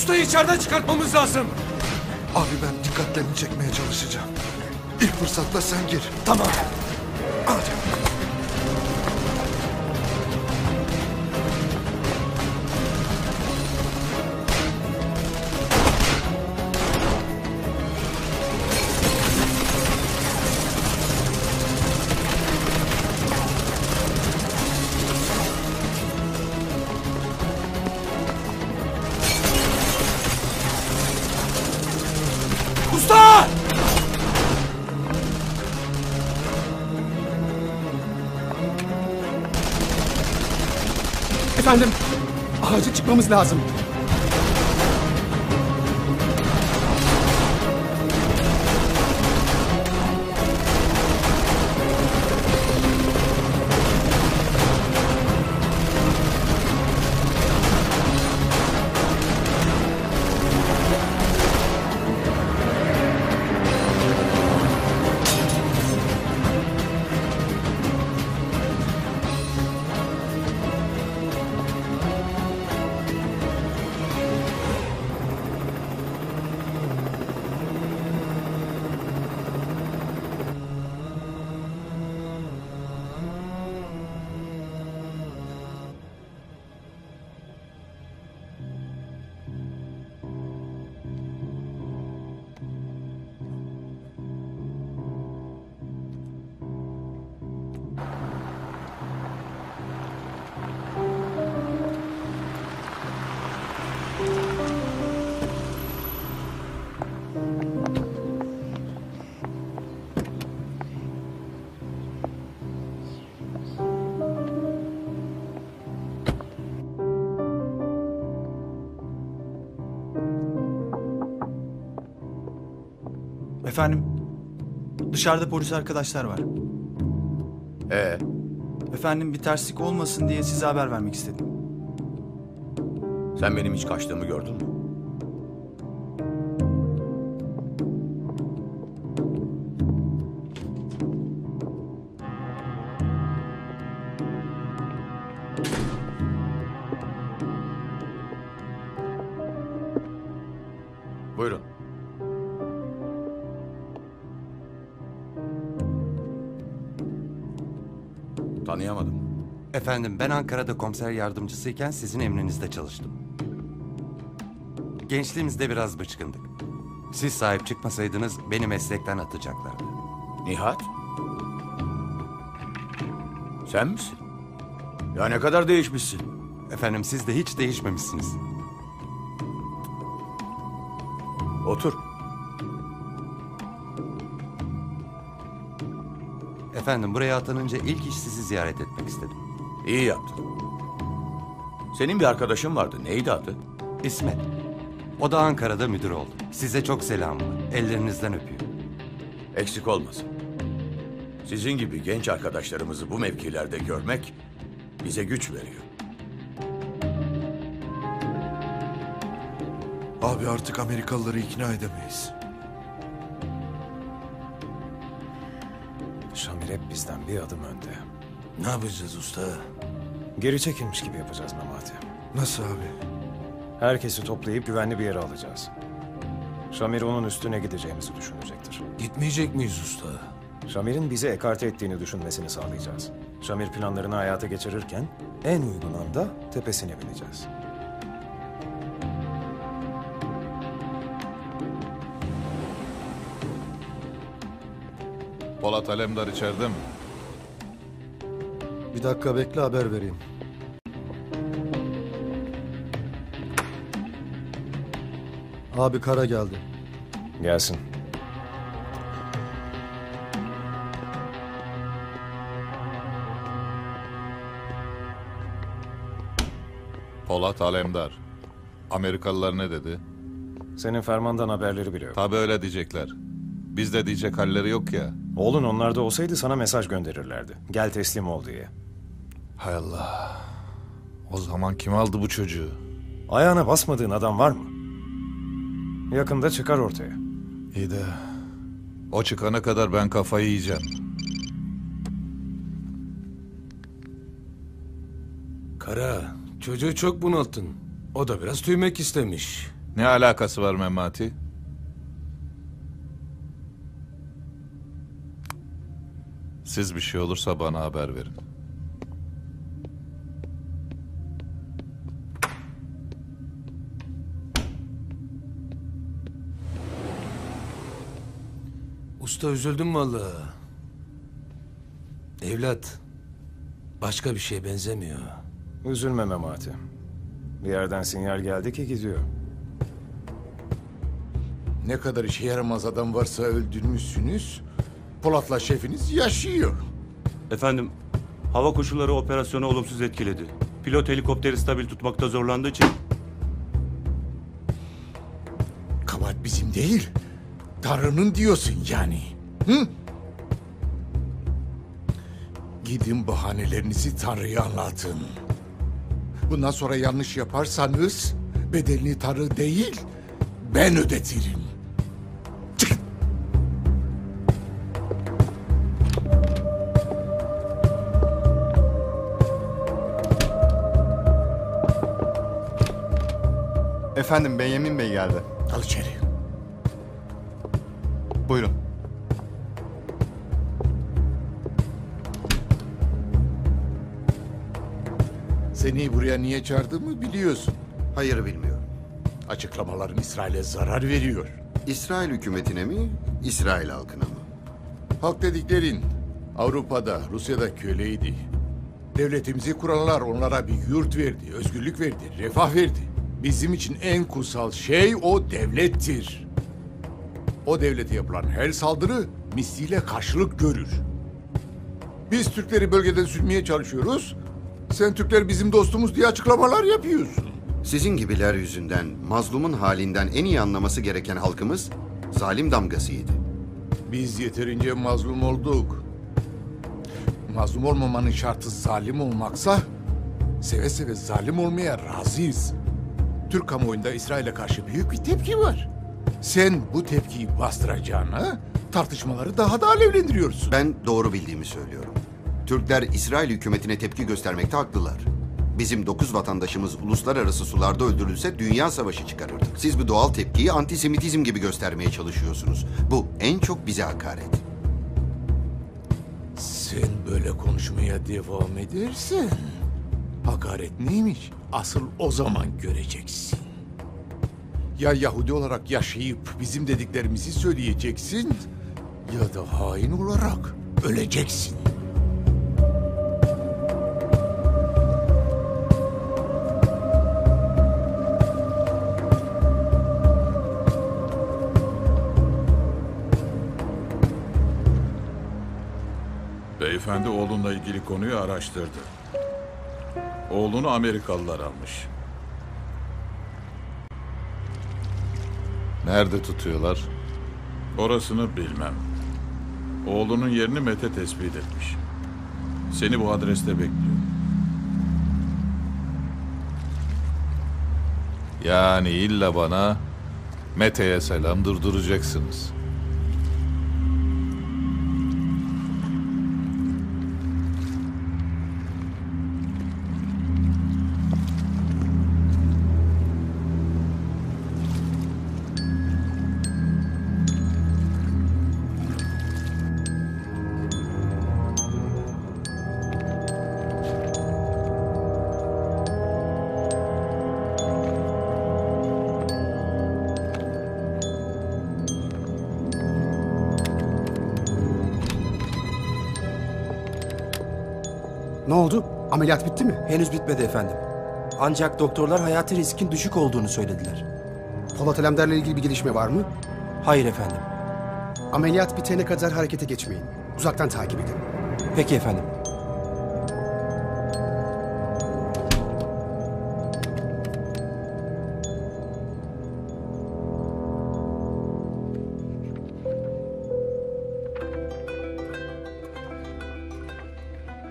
Ustayı içeriden çıkartmamız lazım. Abi ben dikkatlerini çekmeye çalışacağım. İlk fırsatta sen gir. Tamam. Hadi. Acil çıkmamız lazım. Dışarıda polis arkadaşlar var. Ee, Efendim bir terslik olmasın diye size haber vermek istedim. sen benim hiç kaçtığımı gördün mü? Efendim ben Ankara'da komiser yardımcısıyken sizin emrinizde çalıştım. Gençliğimizde biraz bıçkındık. Siz sahip çıkmasaydınız beni meslekten atacaklardı. Nihat? Sen misin? Ya ne kadar değişmişsin. Efendim siz de hiç değişmemişsiniz. Otur. Efendim buraya atanınca ilk iş sizi ziyaret etmek istedim. İyi yaptın. Senin bir arkadaşın vardı. Neydi adı? İsmet. O da Ankara'da müdür oldu. Size çok selam var. Ellerinizden öpüyor. Eksik olmasın. Sizin gibi genç arkadaşlarımızı bu mevkilerde görmek bize güç veriyor. Abi artık Amerikalıları ikna edemeyiz. Şamil hep bizden bir adım önde. Ne yapacağız usta? Geri çekilmiş gibi yapacağız Memati. Nasıl abi? Herkesi toplayıp güvenli bir yere alacağız. Şamir onun üstüne gideceğimizi düşünecektir. Gitmeyecek miyiz usta? Şamir'in bizi ekarte ettiğini düşünmesini sağlayacağız. Şamir planlarını hayata geçirirken en uygun anda tepesine bineceğiz. Polat Alemdar içeride mi? Bir dakika bekle haber vereyim. Abi kara geldi. Gelsin. Polat Alemdar. Amerikalılar ne dedi? Senin fermandan haberleri bile yok. Tabi öyle diyecekler. Bizde diyecek halleri yok ya. Oğlun onlarda olsaydı sana mesaj gönderirlerdi. Gel teslim ol diye. Hay Allah. O zaman kim aldı bu çocuğu? Ayağına basmadığın adam var mı? Yakında çıkar ortaya. İyi de o çıkana kadar ben kafayı yiyeceğim. Kara, çocuğu çok bunalttın. O da biraz tüymek istemiş. Ne alakası var Memati? Siz bir şey olursa bana haber verin. Usta üzüldüm vallahi. Evlat. Başka bir şeye benzemiyor. Üzülme Memati. Bir yerden sinyal geldi ki gidiyor. Ne kadar işe yaramaz adam varsa öldürmüşsünüz. Polat'la şefiniz yaşıyor. Efendim, hava koşulları operasyonu olumsuz etkiledi. Pilot helikopteri stabil tutmakta zorlandığı için Kabahat bizim değil. Tanrı'nın diyorsun yani. Hı? Gidin bahanelerinizi Tanrı'ya anlatın. Bundan sonra yanlış yaparsanız bedelini Tanrı değil ben ödetirim. Efendim Benyamin Bey geldi. Al içeri. Buyurun. Seni buraya niye çağırdığımı biliyorsun. Hayır bilmiyorum. Açıklamaların İsrail'e zarar veriyor. İsrail hükümetine mi, İsrail halkına mı? Halk dediklerin Avrupa'da, Rusya'da köleydi. Devletimizi kuranlar onlara bir yurt verdi, özgürlük verdi, refah verdi. Bizim için en kutsal şey o devlettir. O devlete yapılan her saldırı misliyle karşılık görür. Biz Türkleri bölgeden sürmeye çalışıyoruz. Sen Türkler bizim dostumuz diye açıklamalar yapıyorsun. Sizin gibiler yüzünden mazlumun halinden en iyi anlaması gereken halkımız zalim damgasıydı. Biz yeterince mazlum olduk. Mazlum olmamanın şartı zalim olmaksa seve seve zalim olmaya razıyız. Türk kamuoyunda İsrail'e karşı büyük bir tepki var. Sen bu tepkiyi bastıracağına tartışmaları daha da alevlendiriyorsun. Ben doğru bildiğimi söylüyorum. Türkler İsrail hükümetine tepki göstermekte haklılar. Bizim dokuz vatandaşımız uluslararası sularda öldürülse dünya savaşı çıkarırdık. Siz bu doğal tepkiyi antisemitizm gibi göstermeye çalışıyorsunuz. Bu en çok bize hakaret. Sen böyle konuşmaya devam edersen hakaret neymiş asıl o zaman göreceksin. Ya Yahudi olarak yaşayıp bizim dediklerimizi söyleyeceksin ya da hain olarak öleceksin. Beyefendi oğlunla ilgili konuyu araştırdı. Oğlunu Amerikalılar almış. Nerede tutuyorlar? Orasını bilmem. Oğlunun yerini Mete tespit etmiş. Seni bu adreste bekliyor. Yani illa bana Mete'ye selam durduracaksınız. Ameliyat bitti mi? Henüz bitmedi efendim. Ancak doktorlar hayati riskin düşük olduğunu söylediler. Polat Alemdar'la ilgili bir gelişme var mı? Hayır efendim. Ameliyat bitene kadar harekete geçmeyin. Uzaktan takip edin. Peki efendim.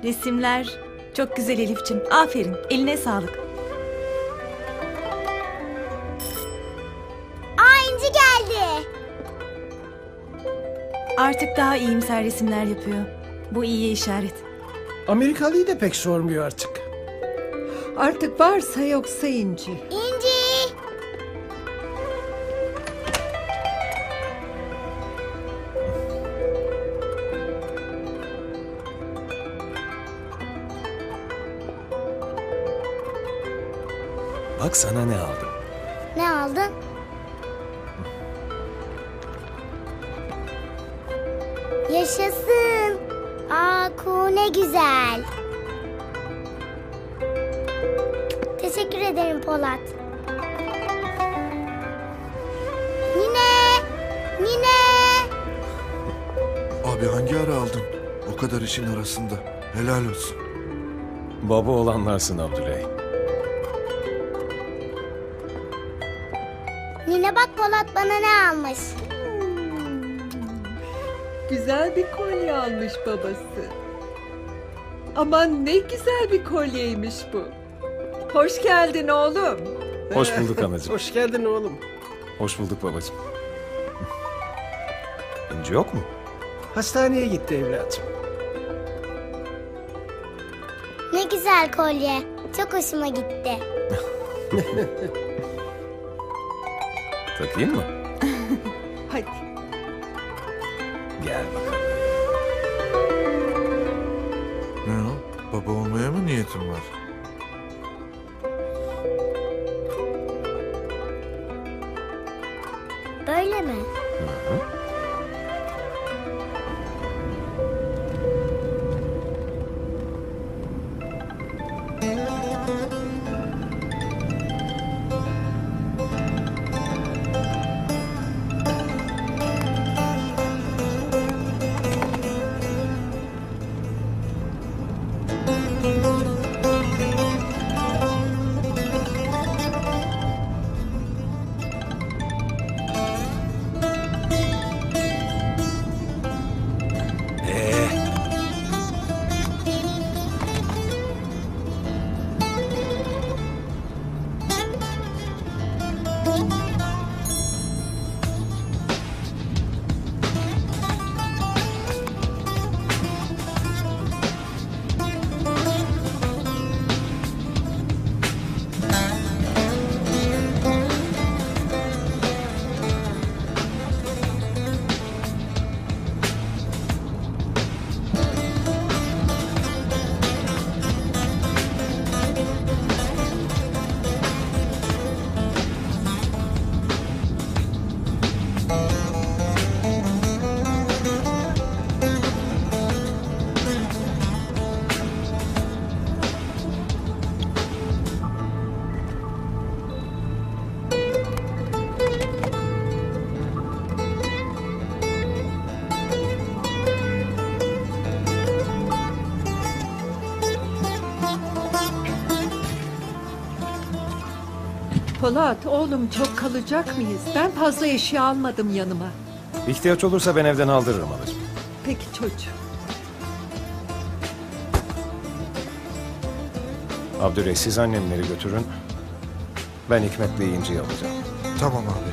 Resimler çok güzel Elif'ciğim. Aferin. Eline sağlık. Aa İnci geldi. Artık daha iyimser resimler yapıyor. Bu iyiye işaret. Amerikalıyı da pek sormuyor artık. Artık varsa yoksa İnci. İnci. Bak sana ne aldım. Ne aldın? Yaşasın. Aa ku ne güzel. Teşekkür ederim Polat. Nine! Nine! Abi hangi ara aldın? O kadar işin arasında. Helal olsun. Baba olanlarsın Abdüley. Bana almış. Güzel bir kolye almış babası. Aman ne güzel bir kolyeymiş bu. Hoş geldin oğlum. Hoş bulduk anacığım. Hoş geldin oğlum. Hoş bulduk babacığım. İnci yok mu? Hastaneye gitti evladım. Ne güzel kolye. Çok hoşuma gitti. Takayım mı? Polat oğlum çok kalacak mıyız? Ben fazla eşya almadım yanıma. ihtiyaç olursa ben evden aldırırım anacığım. Peki çocuğum. Abdüley siz annemleri götürün. Ben Hikmet'le İnci'yi alacağım. Tamam abi.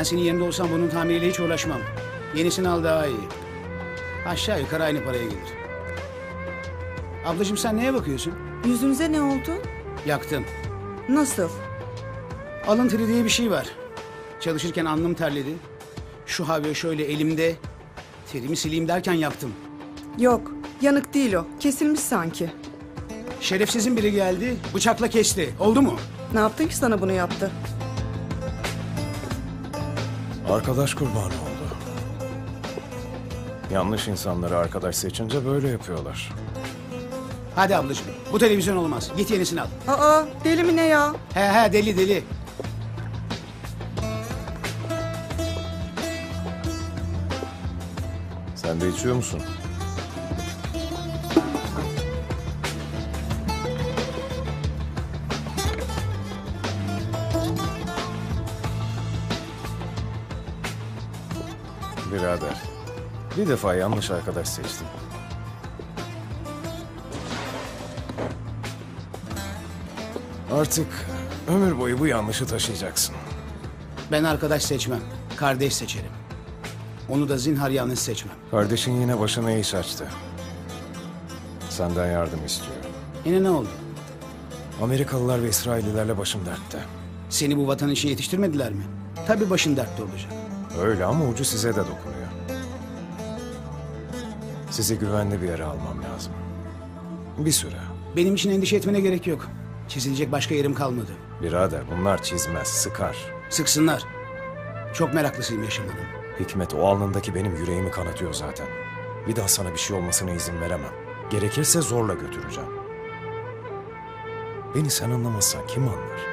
Ben senin yerinde olsam bunun tamiriyle hiç uğraşmam. Yenisini al daha iyi. Aşağı yukarı aynı paraya gelir. Ablacığım sen neye bakıyorsun? Yüzünüze ne oldu? Yaktım. Nasıl? Alın teri diye bir şey var. Çalışırken alnım terledi. Şu havya şöyle elimde. Terimi sileyim derken yaktım. Yok, yanık değil o. Kesilmiş sanki. Şerefsizin biri geldi, bıçakla kesti. Oldu mu? Ne yaptın ki sana bunu yaptı? Arkadaş kurbanı oldu. Yanlış insanları arkadaş seçince böyle yapıyorlar. Hadi ablacığım, bu televizyon olmaz. Git yenisini al. Aa, deli mi ne ya? He he deli deli. Sen de içiyor musun? Bir defa yanlış arkadaş seçtin. Artık ömür boyu bu yanlışı taşıyacaksın. Ben arkadaş seçmem. Kardeş seçerim. Onu da zinhar yalnız seçmem. Kardeşin yine başına iş açtı. Senden yardım istiyor. Yine ne oldu? Amerikalılar ve İsraillilerle başım dertte. Seni bu vatan için yetiştirmediler mi? Tabii başın dertte olacak. Öyle ama ucu size de dokunuyor. Sizi güvenli bir yere almam lazım. Bir süre. Benim için endişe etmene gerek yok. Çizilecek başka yerim kalmadı. Birader bunlar çizmez, sıkar. Sıksınlar. Çok meraklısıyım yaşamanın. Hikmet o alnındaki benim yüreğimi kanatıyor zaten. Bir daha sana bir şey olmasına izin veremem. Gerekirse zorla götüreceğim. Beni sen anlamazsan kim anlar?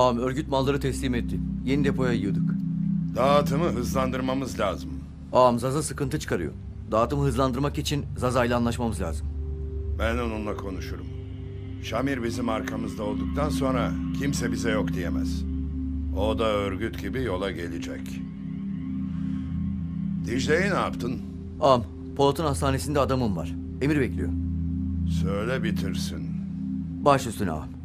Ağam örgüt malları teslim etti. Yeni depoya yığdık. Dağıtımı hızlandırmamız lazım. Ağam Zaza sıkıntı çıkarıyor. Dağıtımı hızlandırmak için Zaza ile anlaşmamız lazım. Ben onunla konuşurum. Şamir bizim arkamızda olduktan sonra kimse bize yok diyemez. O da örgüt gibi yola gelecek. Dicle'yi ne yaptın? Ağam Polat'ın hastanesinde adamım var. Emir bekliyor. Söyle bitirsin. Baş üstüne ağam.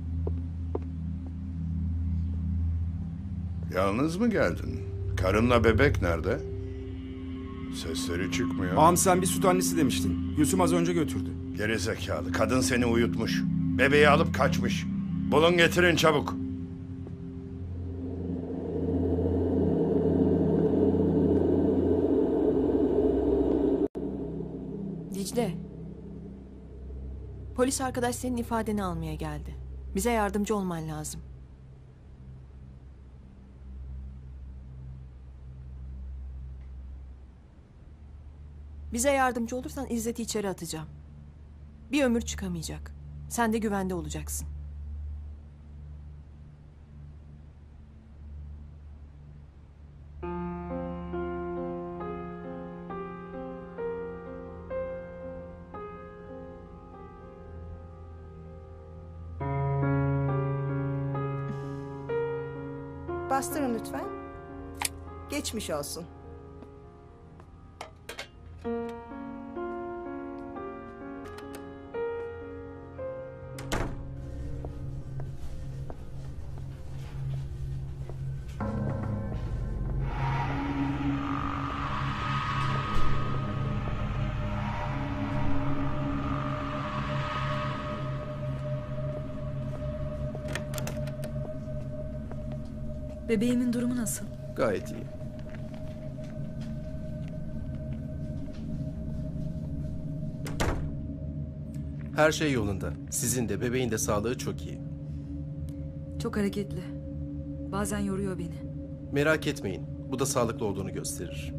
Yalnız mı geldin? Karınla bebek nerede? Sesleri çıkmıyor. Ağam sen bir süt annesi demiştin. Gülsüm az önce götürdü. Gerizekalı. Kadın seni uyutmuş. Bebeği alıp kaçmış. Bulun getirin çabuk. Dicle. Polis arkadaş senin ifadeni almaya geldi. Bize yardımcı olman lazım. Bize yardımcı olursan İzzet'i içeri atacağım. Bir ömür çıkamayacak. Sen de güvende olacaksın. Bastırın lütfen. Geçmiş olsun. Bebeğimin durumu nasıl? Gayet iyi. Her şey yolunda. Sizin de bebeğin de sağlığı çok iyi. Çok hareketli. Bazen yoruyor beni. Merak etmeyin. Bu da sağlıklı olduğunu gösterir.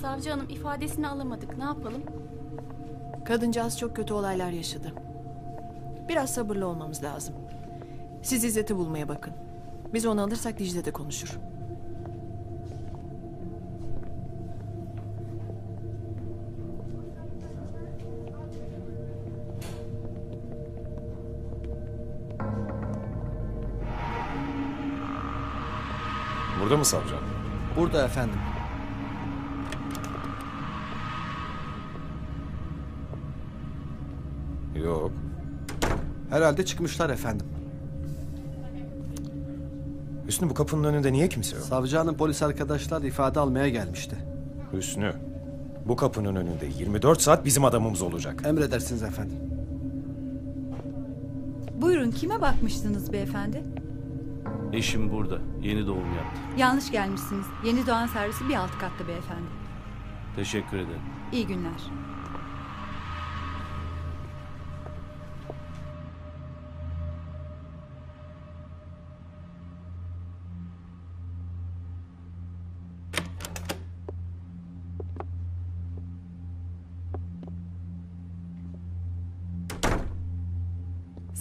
Savcı hanım ifadesini alamadık. Ne yapalım? Kadıncağız çok kötü olaylar yaşadı. Biraz sabırlı olmamız lazım. Siz İzzet'i bulmaya bakın. Biz onu alırsak Dicle de konuşur. Burada mı savcı? Burada efendim. Herhalde çıkmışlar efendim. Hüsnü bu kapının önünde niye kimse yok? Savcı hanım polis arkadaşlar ifade almaya gelmişti. Hüsnü. Bu kapının önünde 24 saat bizim adamımız olacak. Emredersiniz efendim. Buyurun kime bakmıştınız beyefendi? Eşim burada. Yeni doğum yaptı. Yanlış gelmişsiniz. Yeni doğan servisi bir alt katta beyefendi. Teşekkür ederim. İyi günler.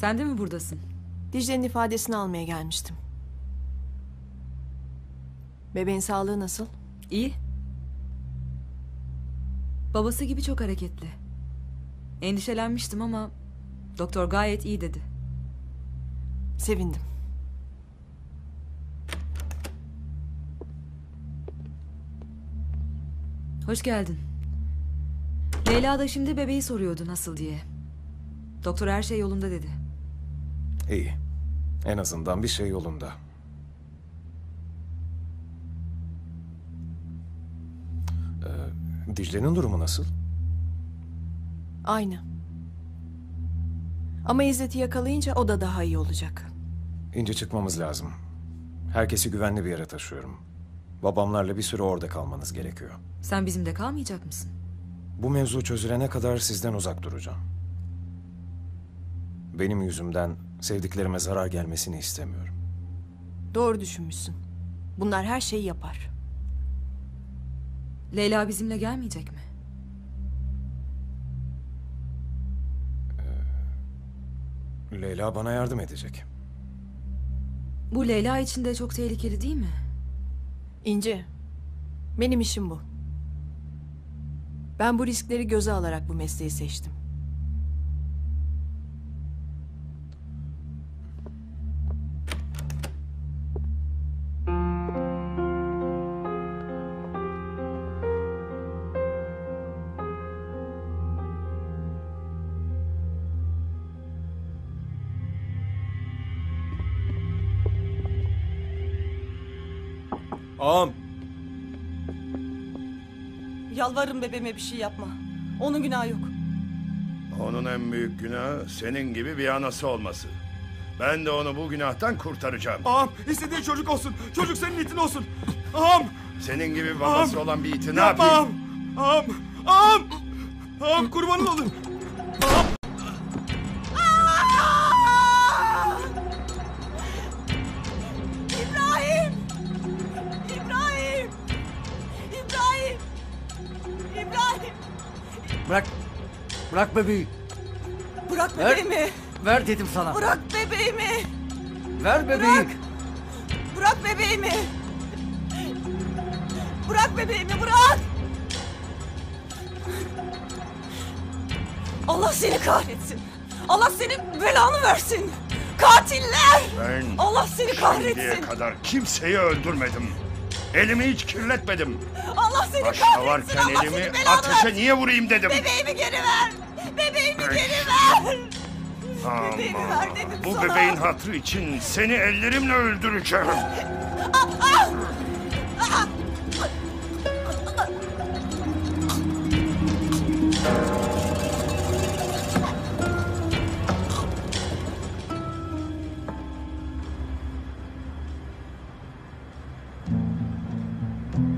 Sen de mi buradasın? Dicle'nin ifadesini almaya gelmiştim. Bebeğin sağlığı nasıl? İyi. Babası gibi çok hareketli. Endişelenmiştim ama doktor gayet iyi dedi. Sevindim. Hoş geldin. Leyla da şimdi bebeği soruyordu nasıl diye. Doktor her şey yolunda dedi. İyi. En azından bir şey yolunda. Ee, Dicle'nin durumu nasıl? Aynı. Ama İzzet'i yakalayınca o da daha iyi olacak. İnce çıkmamız lazım. Herkesi güvenli bir yere taşıyorum. Babamlarla bir süre orada kalmanız gerekiyor. Sen bizimde kalmayacak mısın? Bu mevzu çözülene kadar sizden uzak duracağım. Benim yüzümden sevdiklerime zarar gelmesini istemiyorum. Doğru düşünmüşsün. Bunlar her şeyi yapar. Leyla bizimle gelmeyecek mi? Leyla bana yardım edecek. Bu Leyla için de çok tehlikeli değil mi? İnci, benim işim bu. Ben bu riskleri göze alarak bu mesleği seçtim. Yalvarırım bebeğime bir şey yapma. Onun günahı yok. Onun en büyük günahı senin gibi bir anası olması. Ben de onu bu günahtan kurtaracağım. Ağam istediği çocuk olsun. Çocuk senin itin olsun. Ağam. Senin gibi babası Ağam, olan bir iti ne yapayım? ağam. Ağam. Ağam. Ağam kurbanın olur. Ağam. Bırak bebeği. Bırak Ver. bebeğimi! Ver dedim sana. Bırak bebeğimi! Ver bebeği. Bırak! Bırak bebeğimi! Bırak bebeğimi bırak! Allah seni kahretsin! Allah senin belanı versin! Katiller! Ben Allah seni şimdiye kahretsin! kadar kimseyi öldürmedim. Elimi hiç kirletmedim. Allah seni Başta kahretsin! varken Allah elimi seni belanı ateşe versin! niye vurayım dedim. Bebeğimi geri ver! Bebeğimi geri ver! Bebeğimi Aman, ver dedim bu sana! bebeğin hatrı için seni ellerimle öldüreceğim.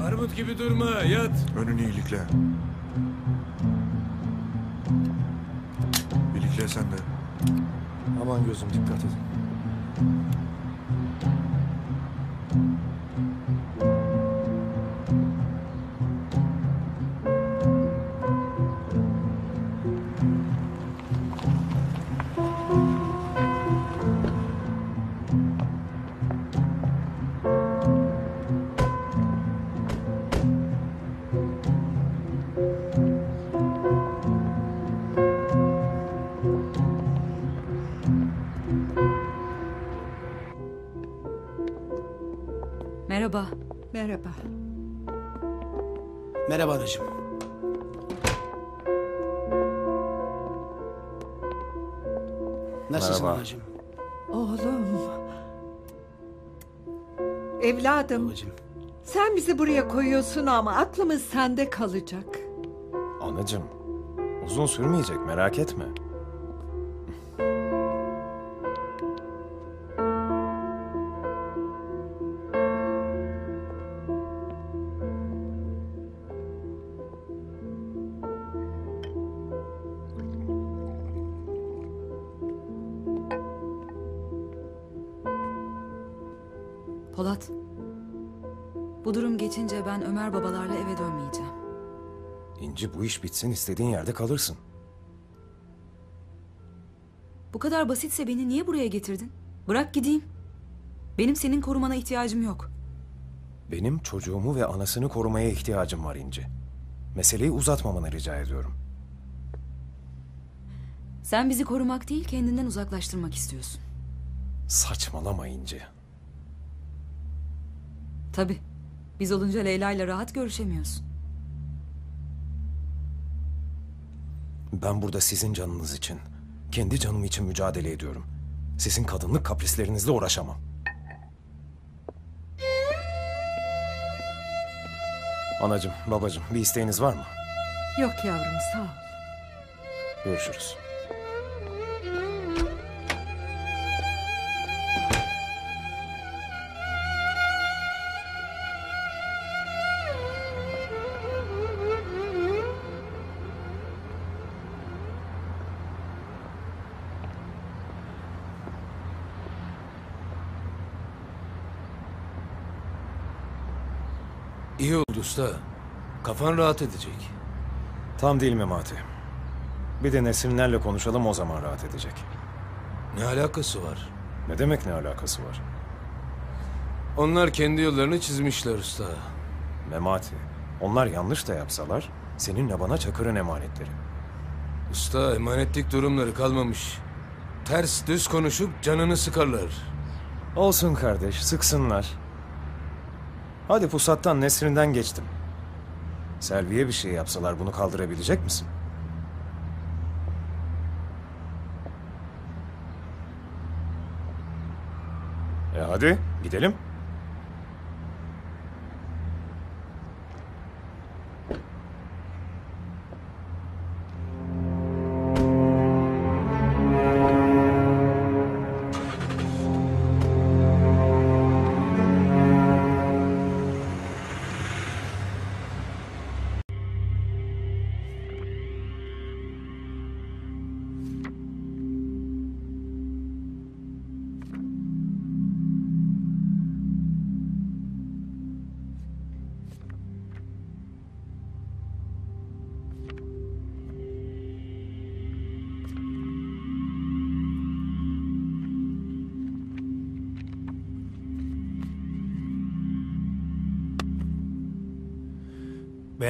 Armut gibi durma yat. Önünü iyilikle. Sen. Aman gözüm dikkat edin. Merhaba. Merhaba anacığım. Nasılsın Merhaba. anacığım? Oğlum. Evladım. Babacığım. Sen bizi buraya koyuyorsun ama aklımız sende kalacak. Anacığım, uzun sürmeyecek merak etme. Ömer babalarla eve dönmeyeceğim. İnci bu iş bitsin istediğin yerde kalırsın. Bu kadar basitse beni niye buraya getirdin? Bırak gideyim. Benim senin korumana ihtiyacım yok. Benim çocuğumu ve anasını korumaya ihtiyacım var İnci. Meseleyi uzatmamanı rica ediyorum. Sen bizi korumak değil kendinden uzaklaştırmak istiyorsun. Saçmalama İnci. Tabii. Biz olunca Leyla ile rahat görüşemiyorsun. Ben burada sizin canınız için, kendi canım için mücadele ediyorum. Sizin kadınlık kaprislerinizle uğraşamam. Anacığım, babacığım bir isteğiniz var mı? Yok yavrum sağ ol. Görüşürüz. Usta. Kafan rahat edecek. Tam değil Memati. Bir de Nesrinlerle konuşalım o zaman rahat edecek. Ne alakası var? Ne demek ne alakası var? Onlar kendi yollarını çizmişler usta. Memati, onlar yanlış da yapsalar seninle bana Çakır'ın emanetleri. Usta emanetlik durumları kalmamış. Ters düz konuşup canını sıkarlar. Olsun kardeş, sıksınlar. Hadi pusattan Nesrin'den geçtim. Selvi'ye bir şey yapsalar bunu kaldırabilecek misin? E hadi gidelim.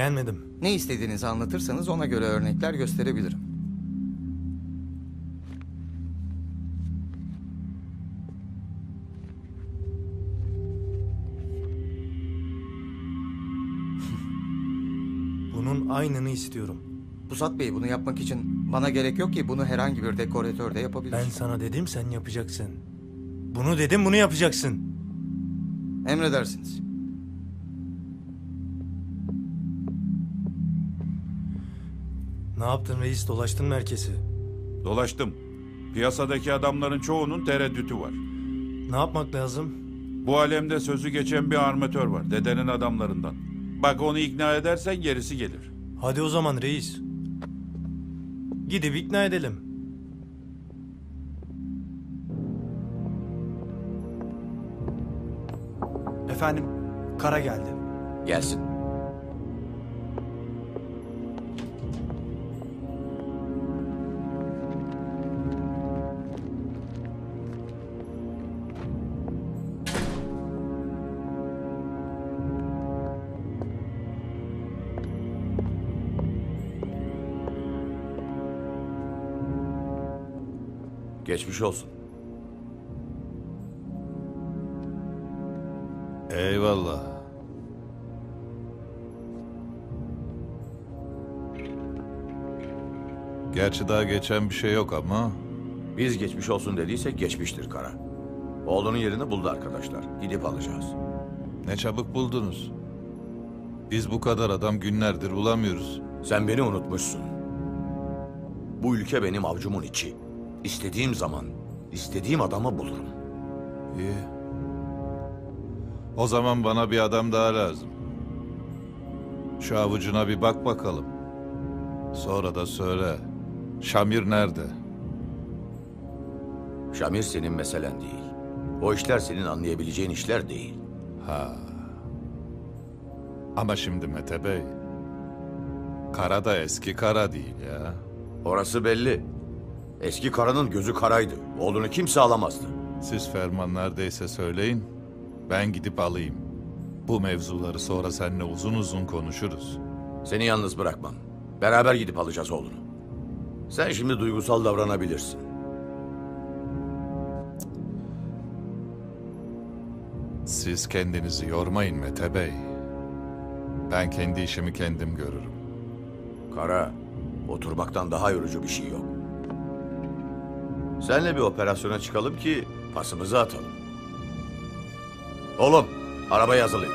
Beğenmedim. Ne istediğinizi anlatırsanız ona göre örnekler gösterebilirim. Bunun aynını istiyorum. Pusat Bey bunu yapmak için bana gerek yok ki bunu herhangi bir dekoratör de yapabilir. Ben sana dedim sen yapacaksın. Bunu dedim bunu yapacaksın. Emredersiniz. Ne yaptın reis dolaştın merkezi. Dolaştım. Piyasadaki adamların çoğunun tereddütü var. Ne yapmak lazım? Bu alemde sözü geçen bir armatör var. Dedenin adamlarından. Bak onu ikna edersen gerisi gelir. Hadi o zaman reis. Gidip ikna edelim. Efendim, Kara geldi. Gelsin. Geçmiş olsun. Eyvallah. Gerçi daha geçen bir şey yok ama... Biz geçmiş olsun dediysek geçmiştir Kara. Oğlunun yerini buldu arkadaşlar. Gidip alacağız. Ne çabuk buldunuz. Biz bu kadar adam günlerdir bulamıyoruz. Sen beni unutmuşsun. Bu ülke benim avcumun içi. İstediğim zaman, istediğim adamı bulurum. İyi. O zaman bana bir adam daha lazım. Şu avucuna bir bak bakalım. Sonra da söyle. Şamir nerede? Şamir senin meselen değil. O işler senin anlayabileceğin işler değil. Ha. Ama şimdi Mete Bey, kara da eski kara değil ya. Orası belli. Eski karanın gözü karaydı. Oğlunu kimse alamazdı. Siz ferman neredeyse söyleyin. Ben gidip alayım. Bu mevzuları sonra seninle uzun uzun konuşuruz. Seni yalnız bırakmam. Beraber gidip alacağız oğlunu. Sen şimdi duygusal davranabilirsin. Siz kendinizi yormayın Mete Bey. Ben kendi işimi kendim görürüm. Kara, oturmaktan daha yorucu bir şey yok. Senle bir operasyona çıkalım ki pasımızı atalım. Oğlum, arabayı hazırlayın.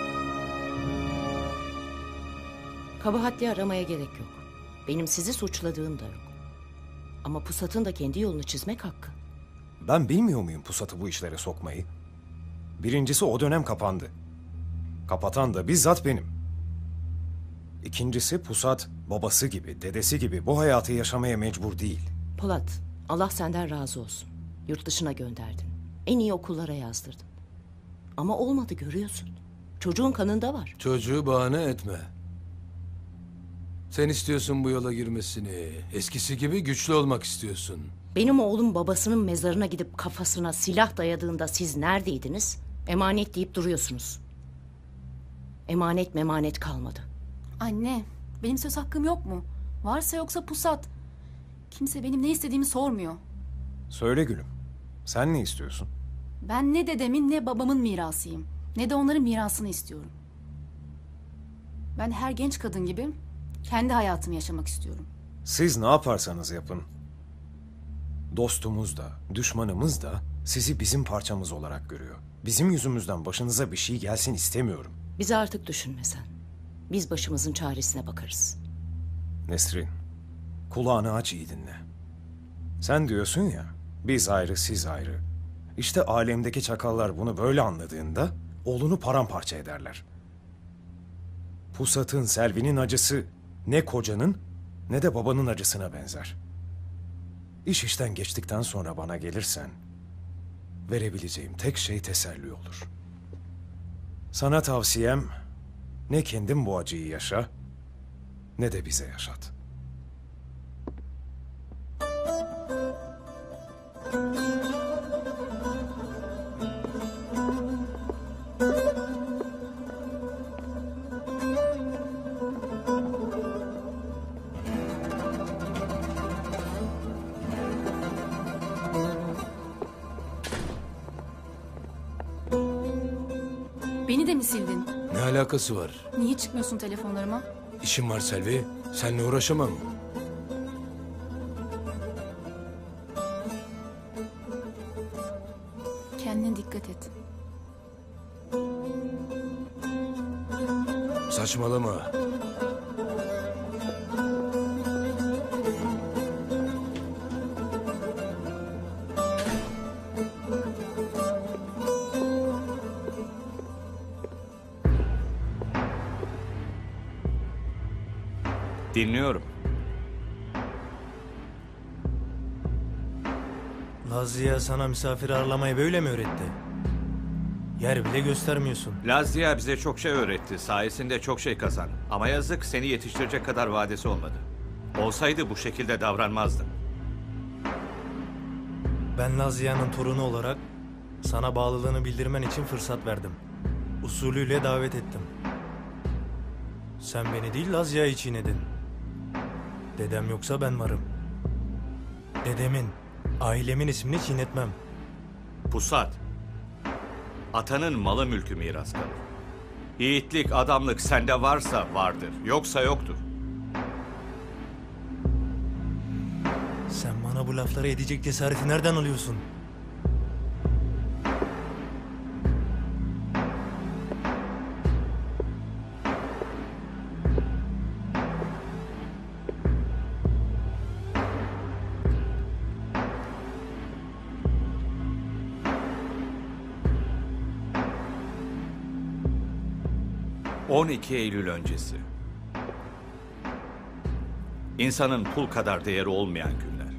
Kabahatli aramaya gerek yok. Benim sizi suçladığım da yok. Ama pusatın da kendi yolunu çizmek hakkı. Ben bilmiyor muyum pusatı bu işlere sokmayı? Birincisi o dönem kapandı. Kapatan da bizzat benim. İkincisi pusat babası gibi, dedesi gibi bu hayatı yaşamaya mecbur değil. Polat, Allah senden razı olsun. Yurt dışına gönderdin. En iyi okullara yazdırdın. Ama olmadı görüyorsun. Çocuğun kanında var. Çocuğu bahane etme. Sen istiyorsun bu yola girmesini. Eskisi gibi güçlü olmak istiyorsun. Benim oğlum babasının mezarına gidip kafasına silah dayadığında siz neredeydiniz? Emanet deyip duruyorsunuz. Emanet memanet kalmadı. Anne, benim söz hakkım yok mu? Varsa yoksa pusat. Kimse benim ne istediğimi sormuyor. Söyle gülüm. Sen ne istiyorsun? Ben ne dedemin ne babamın mirasıyım. Ne de onların mirasını istiyorum. Ben her genç kadın gibi kendi hayatımı yaşamak istiyorum. Siz ne yaparsanız yapın. Dostumuz da, düşmanımız da sizi bizim parçamız olarak görüyor. Bizim yüzümüzden başınıza bir şey gelsin istemiyorum. Bizi artık düşünme sen. Biz başımızın çaresine bakarız. Nesrin, kulağını aç iyi dinle. Sen diyorsun ya, biz ayrı siz ayrı. İşte alemdeki çakallar bunu böyle anladığında oğlunu paramparça ederler. Pusat'ın, Selvi'nin acısı ne kocanın ne de babanın acısına benzer. İş işten geçtikten sonra bana gelirsen verebileceğim tek şey teselli olur. Sana tavsiyem ne kendin bu acıyı yaşa ne de bize yaşat. Alakası var? Niye çıkmıyorsun telefonlarıma? İşim var Selvi. Seninle uğraşamam. Dinliyorum. Lazlıya sana misafir ağırlamayı böyle mi öğretti? Yer bile göstermiyorsun. Lazia bize çok şey öğretti. Sayesinde çok şey kazandı. Ama yazık seni yetiştirecek kadar vadesi olmadı. Olsaydı bu şekilde davranmazdı. Ben Lazia'nın torunu olarak sana bağlılığını bildirmen için fırsat verdim. Usulüyle davet ettim. Sen beni değil Lazia'yı çiğnedin. Dedem yoksa ben varım. Dedemin, ailemin ismini çiğnetmem. Pusat. Atanın malı mülkü miras kalır. Yiğitlik, adamlık sende varsa vardır. Yoksa yoktur. Sen bana bu lafları edecek cesareti nereden alıyorsun? 12 Eylül öncesi. İnsanın pul kadar değeri olmayan günler.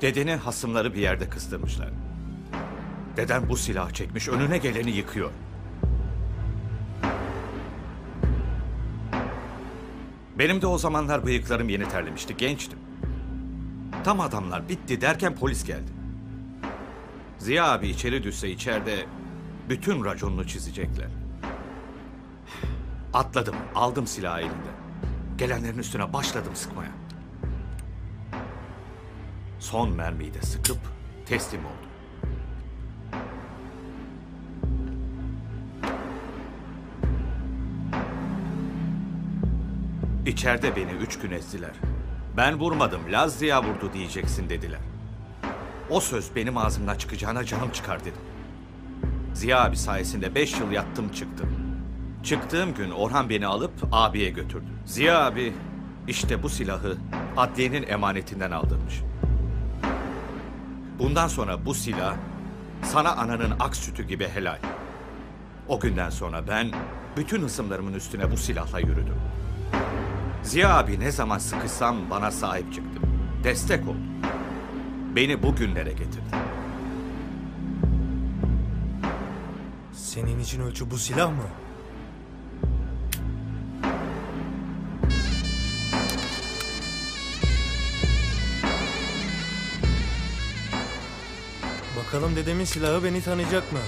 Dedeni hasımları bir yerde kıstırmışlar. Deden bu silah çekmiş, önüne geleni yıkıyor. Benim de o zamanlar bıyıklarım yeni terlemişti, gençtim. Tam adamlar bitti derken polis geldi. Ziya abi içeri düşse içeride bütün raconunu çizecekler. Atladım, aldım silahı elinde. Gelenlerin üstüne başladım sıkmaya. Son mermiyi de sıkıp teslim oldum. İçeride beni üç gün ezdiler. Ben vurmadım, Laz Ziya vurdu diyeceksin dediler. O söz benim ağzımdan çıkacağına canım çıkar dedim. Ziya abi sayesinde beş yıl yattım çıktım. Çıktığım gün Orhan beni alıp abiye götürdü. Ziya abi işte bu silahı adliyenin emanetinden aldırmış. Bundan sonra bu silah sana ananın ak sütü gibi helal. O günden sonra ben bütün hısımlarımın üstüne bu silahla yürüdüm. Ziya abi ne zaman sıkışsam bana sahip çıktı. Destek oldu. Beni bugünlere getirdi. Senin için ölçü bu silah mı? Bakalım dedemin silahı beni tanıyacak mı?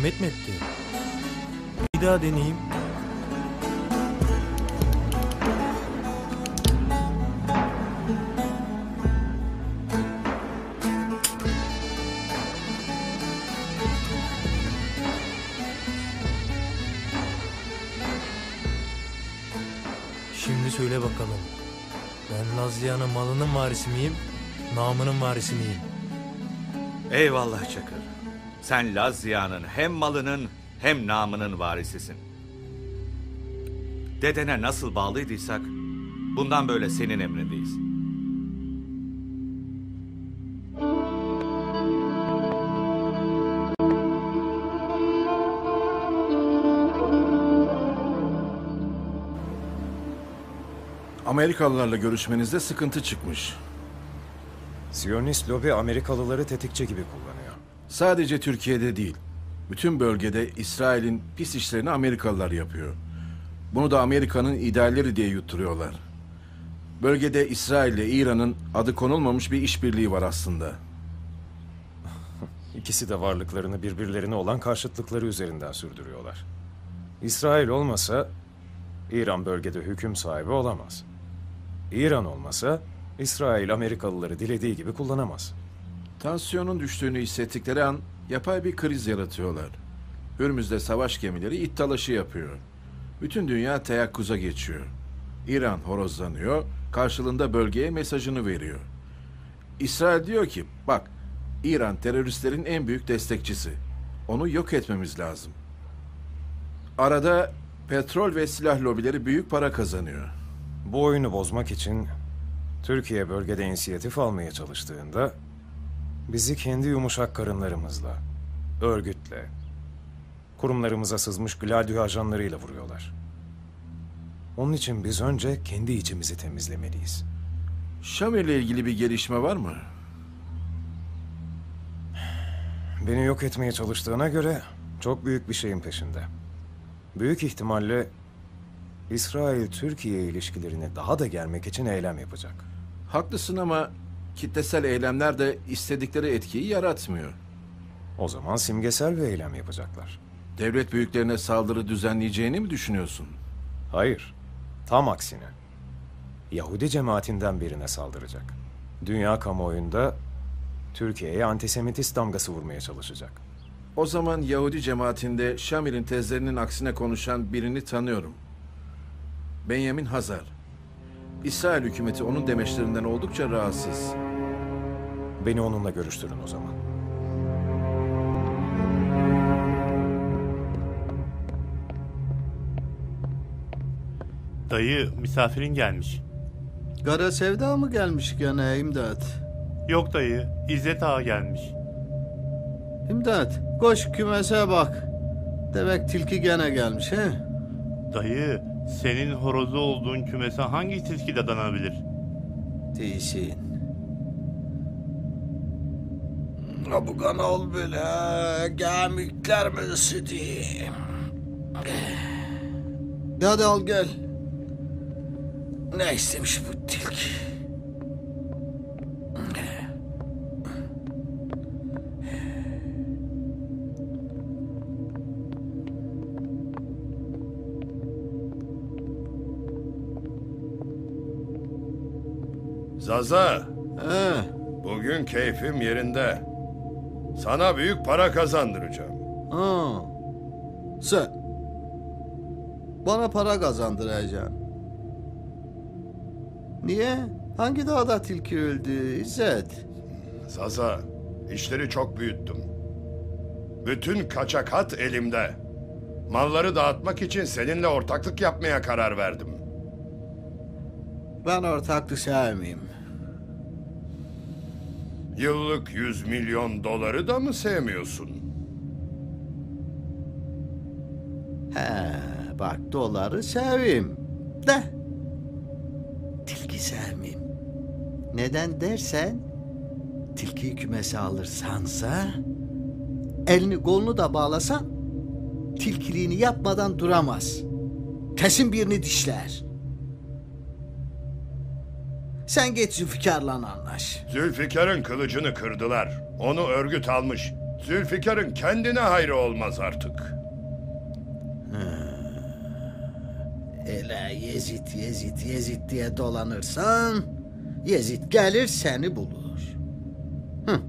Merhamet mi etti? Bir daha deneyeyim. Şimdi söyle bakalım. Ben Lazia'nın malının varisi miyim? Namının varisi miyim? Eyvallah Çakır. Sen Laz Ziya'nın hem malının hem namının varisisin. Dedene nasıl bağlıydıysak bundan böyle senin emrindeyiz. Amerikalılarla görüşmenizde sıkıntı çıkmış. Siyonist lobi Amerikalıları tetikçi gibi kullanıyor. Sadece Türkiye'de değil. Bütün bölgede İsrail'in pis işlerini Amerikalılar yapıyor. Bunu da Amerika'nın idealleri diye yutturuyorlar. Bölgede İsrail ile İran'ın adı konulmamış bir işbirliği var aslında. İkisi de varlıklarını birbirlerine olan karşıtlıkları üzerinden sürdürüyorlar. İsrail olmasa İran bölgede hüküm sahibi olamaz. İran olmasa İsrail Amerikalıları dilediği gibi kullanamaz. Tansiyonun düştüğünü hissettikleri an yapay bir kriz yaratıyorlar. Hürmüz'de savaş gemileri it yapıyor. Bütün dünya teyakkuza geçiyor. İran horozlanıyor, karşılığında bölgeye mesajını veriyor. İsrail diyor ki, bak İran teröristlerin en büyük destekçisi. Onu yok etmemiz lazım. Arada petrol ve silah lobileri büyük para kazanıyor. Bu oyunu bozmak için Türkiye bölgede inisiyatif almaya çalıştığında bizi kendi yumuşak karınlarımızla, örgütle, kurumlarımıza sızmış Gladio ajanlarıyla vuruyorlar. Onun için biz önce kendi içimizi temizlemeliyiz. Şamir'le ilgili bir gelişme var mı? Beni yok etmeye çalıştığına göre çok büyük bir şeyin peşinde. Büyük ihtimalle İsrail-Türkiye ilişkilerini daha da germek için eylem yapacak. Haklısın ama kitlesel eylemler de istedikleri etkiyi yaratmıyor. O zaman simgesel bir eylem yapacaklar. Devlet büyüklerine saldırı düzenleyeceğini mi düşünüyorsun? Hayır, tam aksine. Yahudi cemaatinden birine saldıracak. Dünya kamuoyunda Türkiye'ye antisemitist damgası vurmaya çalışacak. O zaman Yahudi cemaatinde Şamir'in tezlerinin aksine konuşan birini tanıyorum. Benjamin Hazar. İsrail hükümeti onun demeçlerinden oldukça rahatsız. Beni onunla görüştürün o zaman. Dayı misafirin gelmiş. Kara Sevda mı gelmiş gene İmdat? Yok dayı İzzet Ağa gelmiş. İmdat koş kümese bak. Demek tilki gene gelmiş he? Dayı, senin horozu olduğun kümese hangi tilki dadanabilir? Değilsin. Ha bu kan ol böyle gemikler mi ısıtayım? Hadi al gel. Ne istemiş bu tilki? Zaza. Bugün keyfim yerinde. Sana büyük para kazandıracağım. Ha. Sen. Bana para kazandıracaksın. Niye? Hangi dağda tilki öldü İzzet? Zaza, işleri çok büyüttüm. Bütün kaçak hat elimde. Malları dağıtmak için seninle ortaklık yapmaya karar verdim. Ben ortaklık sevmeyeyim. Yıllık 100 milyon doları da mı sevmiyorsun? He, bak doları seveyim. De. Tilki sevmeyeyim. Neden dersen, tilkiyi kümese alırsansa, elini kolunu da bağlasan, tilkiliğini yapmadan duramaz. Kesin birini dişler. Sen git Zülfikar'la anlaş. Zülfikar'ın kılıcını kırdılar. Onu örgüt almış. Zülfikar'ın kendine hayrı olmaz artık. Ele Yezid, Yezid, Yezid diye dolanırsan, Yezid gelir seni bulur. Hı.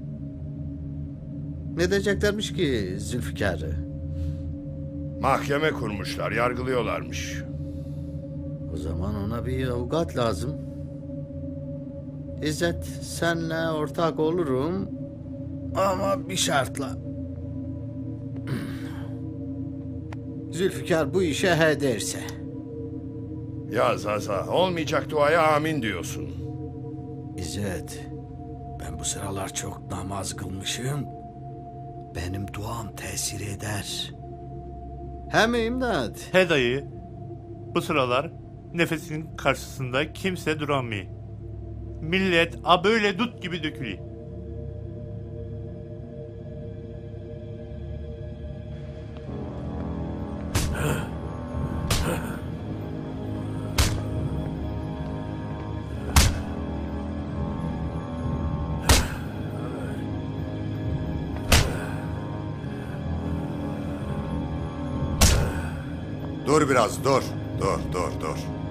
Ne diyeceklermiş ki Zülfikar'ı? Mahkeme kurmuşlar, yargılıyorlarmış. O zaman ona bir avukat lazım. İzzet, senle ortak olurum. Ama bir şartla. Zülfikar bu işe he derse. Ya Zaza, olmayacak duaya amin diyorsun. İzzet, ben bu sıralar çok namaz kılmışım. Benim duam tesir eder. Hem imdat. He dayı, bu sıralar nefesinin karşısında kimse duramıyor. Millet a böyle dut gibi dökülüyor. Dur biraz dur. Dur dur dur.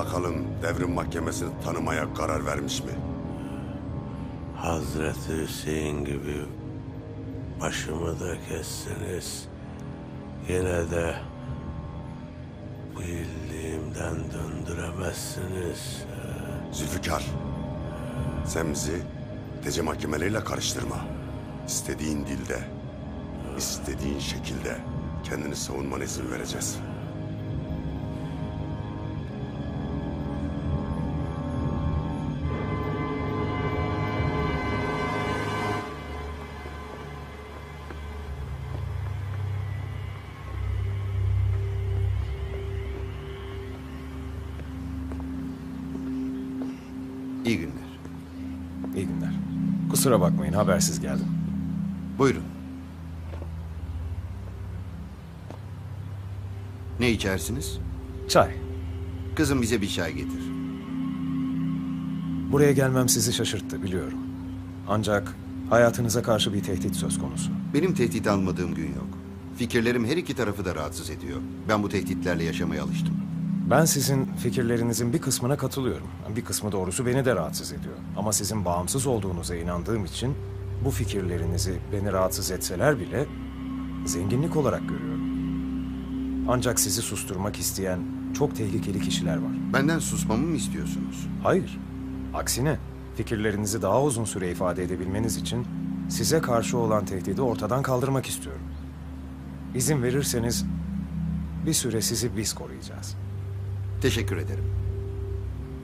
Bakalım devrim mahkemesini tanımaya karar vermiş mi? Hazreti Hüseyin gibi başımı da kesseniz yine de bu illiğimden döndüremezsiniz. Zülfikar. Sen bizi tece mahkemeleriyle karıştırma. İstediğin dilde, istediğin şekilde kendini savunmana izin vereceğiz. Kusura bakmayın habersiz geldim. Buyurun. Ne içersiniz? Çay. Kızım bize bir çay getir. Buraya gelmem sizi şaşırttı biliyorum. Ancak hayatınıza karşı bir tehdit söz konusu. Benim tehdit almadığım gün yok. Fikirlerim her iki tarafı da rahatsız ediyor. Ben bu tehditlerle yaşamaya alıştım. Ben sizin fikirlerinizin bir kısmına katılıyorum. Bir kısmı doğrusu beni de rahatsız ediyor. Ama sizin bağımsız olduğunuza inandığım için bu fikirlerinizi beni rahatsız etseler bile zenginlik olarak görüyorum. Ancak sizi susturmak isteyen çok tehlikeli kişiler var. Benden susmamı mı istiyorsunuz? Hayır. Aksine fikirlerinizi daha uzun süre ifade edebilmeniz için size karşı olan tehdidi ortadan kaldırmak istiyorum. İzin verirseniz bir süre sizi biz koruyacağız. Teşekkür ederim.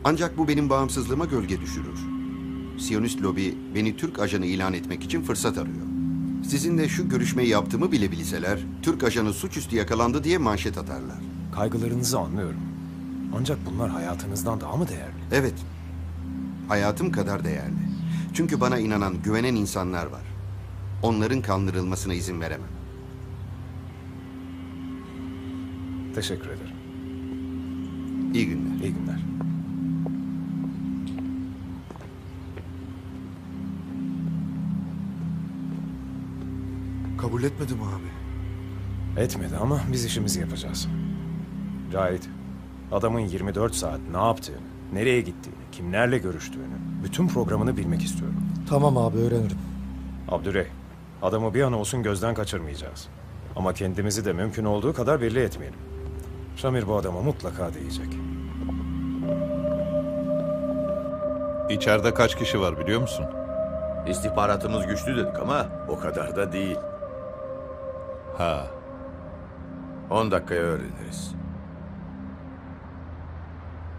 Ancak bu benim bağımsızlığıma gölge düşürür. Siyonist lobi beni Türk ajanı ilan etmek için fırsat arıyor. Sizinle şu görüşmeyi yaptığımı bile bilseler, Türk ajanı suçüstü yakalandı diye manşet atarlar. Kaygılarınızı anlıyorum. Ancak bunlar hayatınızdan daha mı değerli? Evet, hayatım kadar değerli. Çünkü bana inanan, güvenen insanlar var. Onların kandırılmasına izin veremem. Teşekkür ederim. İyi günler. İyi günler. Kabul etmedim abi. Etmedi ama biz işimizi yapacağız. Cahit, adamın 24 saat ne yaptığını, nereye gittiğini, kimlerle görüştüğünü, bütün programını bilmek istiyorum. Tamam abi öğrenirim. Abdürey, adamı bir an olsun gözden kaçırmayacağız. Ama kendimizi de mümkün olduğu kadar belli etmeyelim. Şamir bu adama mutlaka değecek. İçeride kaç kişi var biliyor musun? İstihbaratımız güçlü dedik ama o kadar da değil. Ha. 10 dakikaya öğreniriz.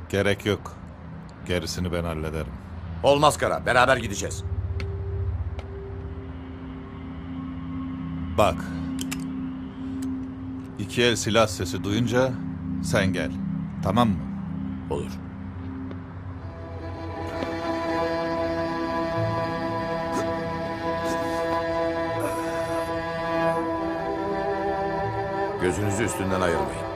Gerek yok. Gerisini ben hallederim. Olmaz Kara, beraber gideceğiz. Bak. İki el silah sesi duyunca sen gel. Tamam mı? Olur. Gözünüzü üstünden ayırmayın.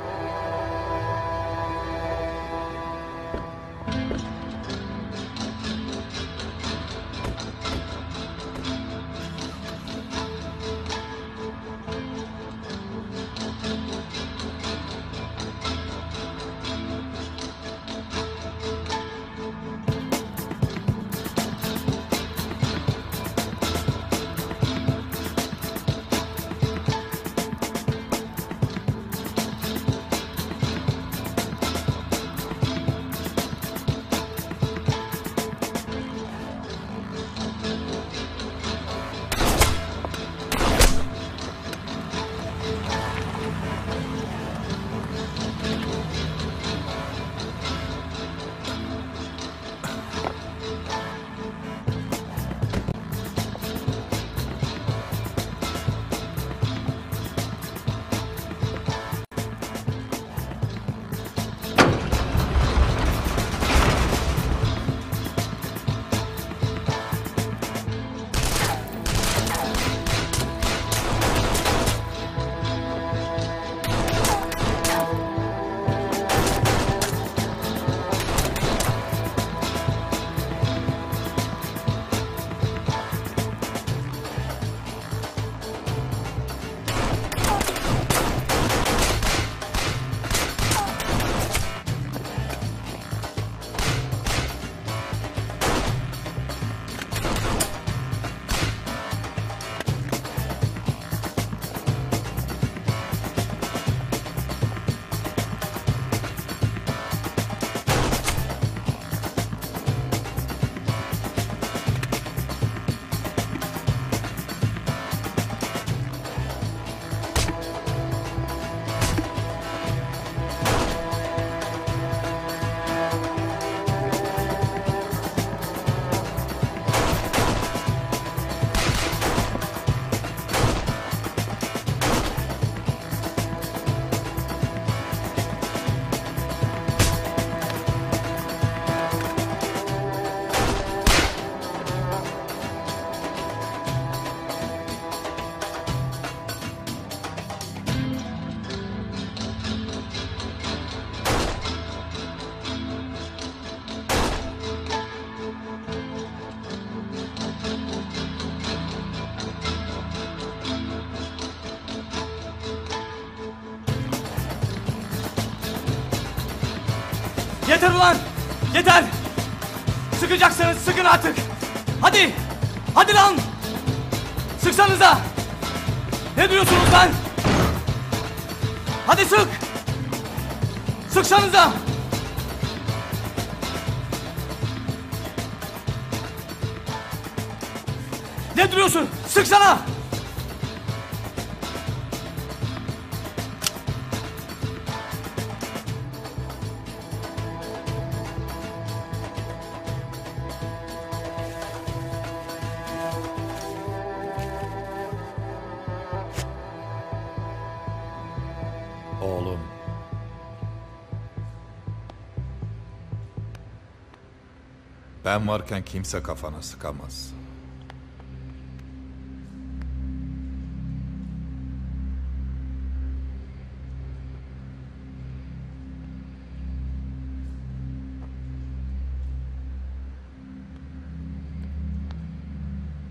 Yeter ulan! Yeter! Sıkacaksanız sıkın artık! Hadi! Hadi lan! Sıksanıza! Ne diyorsunuz lan? Hadi sık! Sıksanıza! Ne duruyorsun? Sıksana! Ben varken kimse kafana sıkamaz.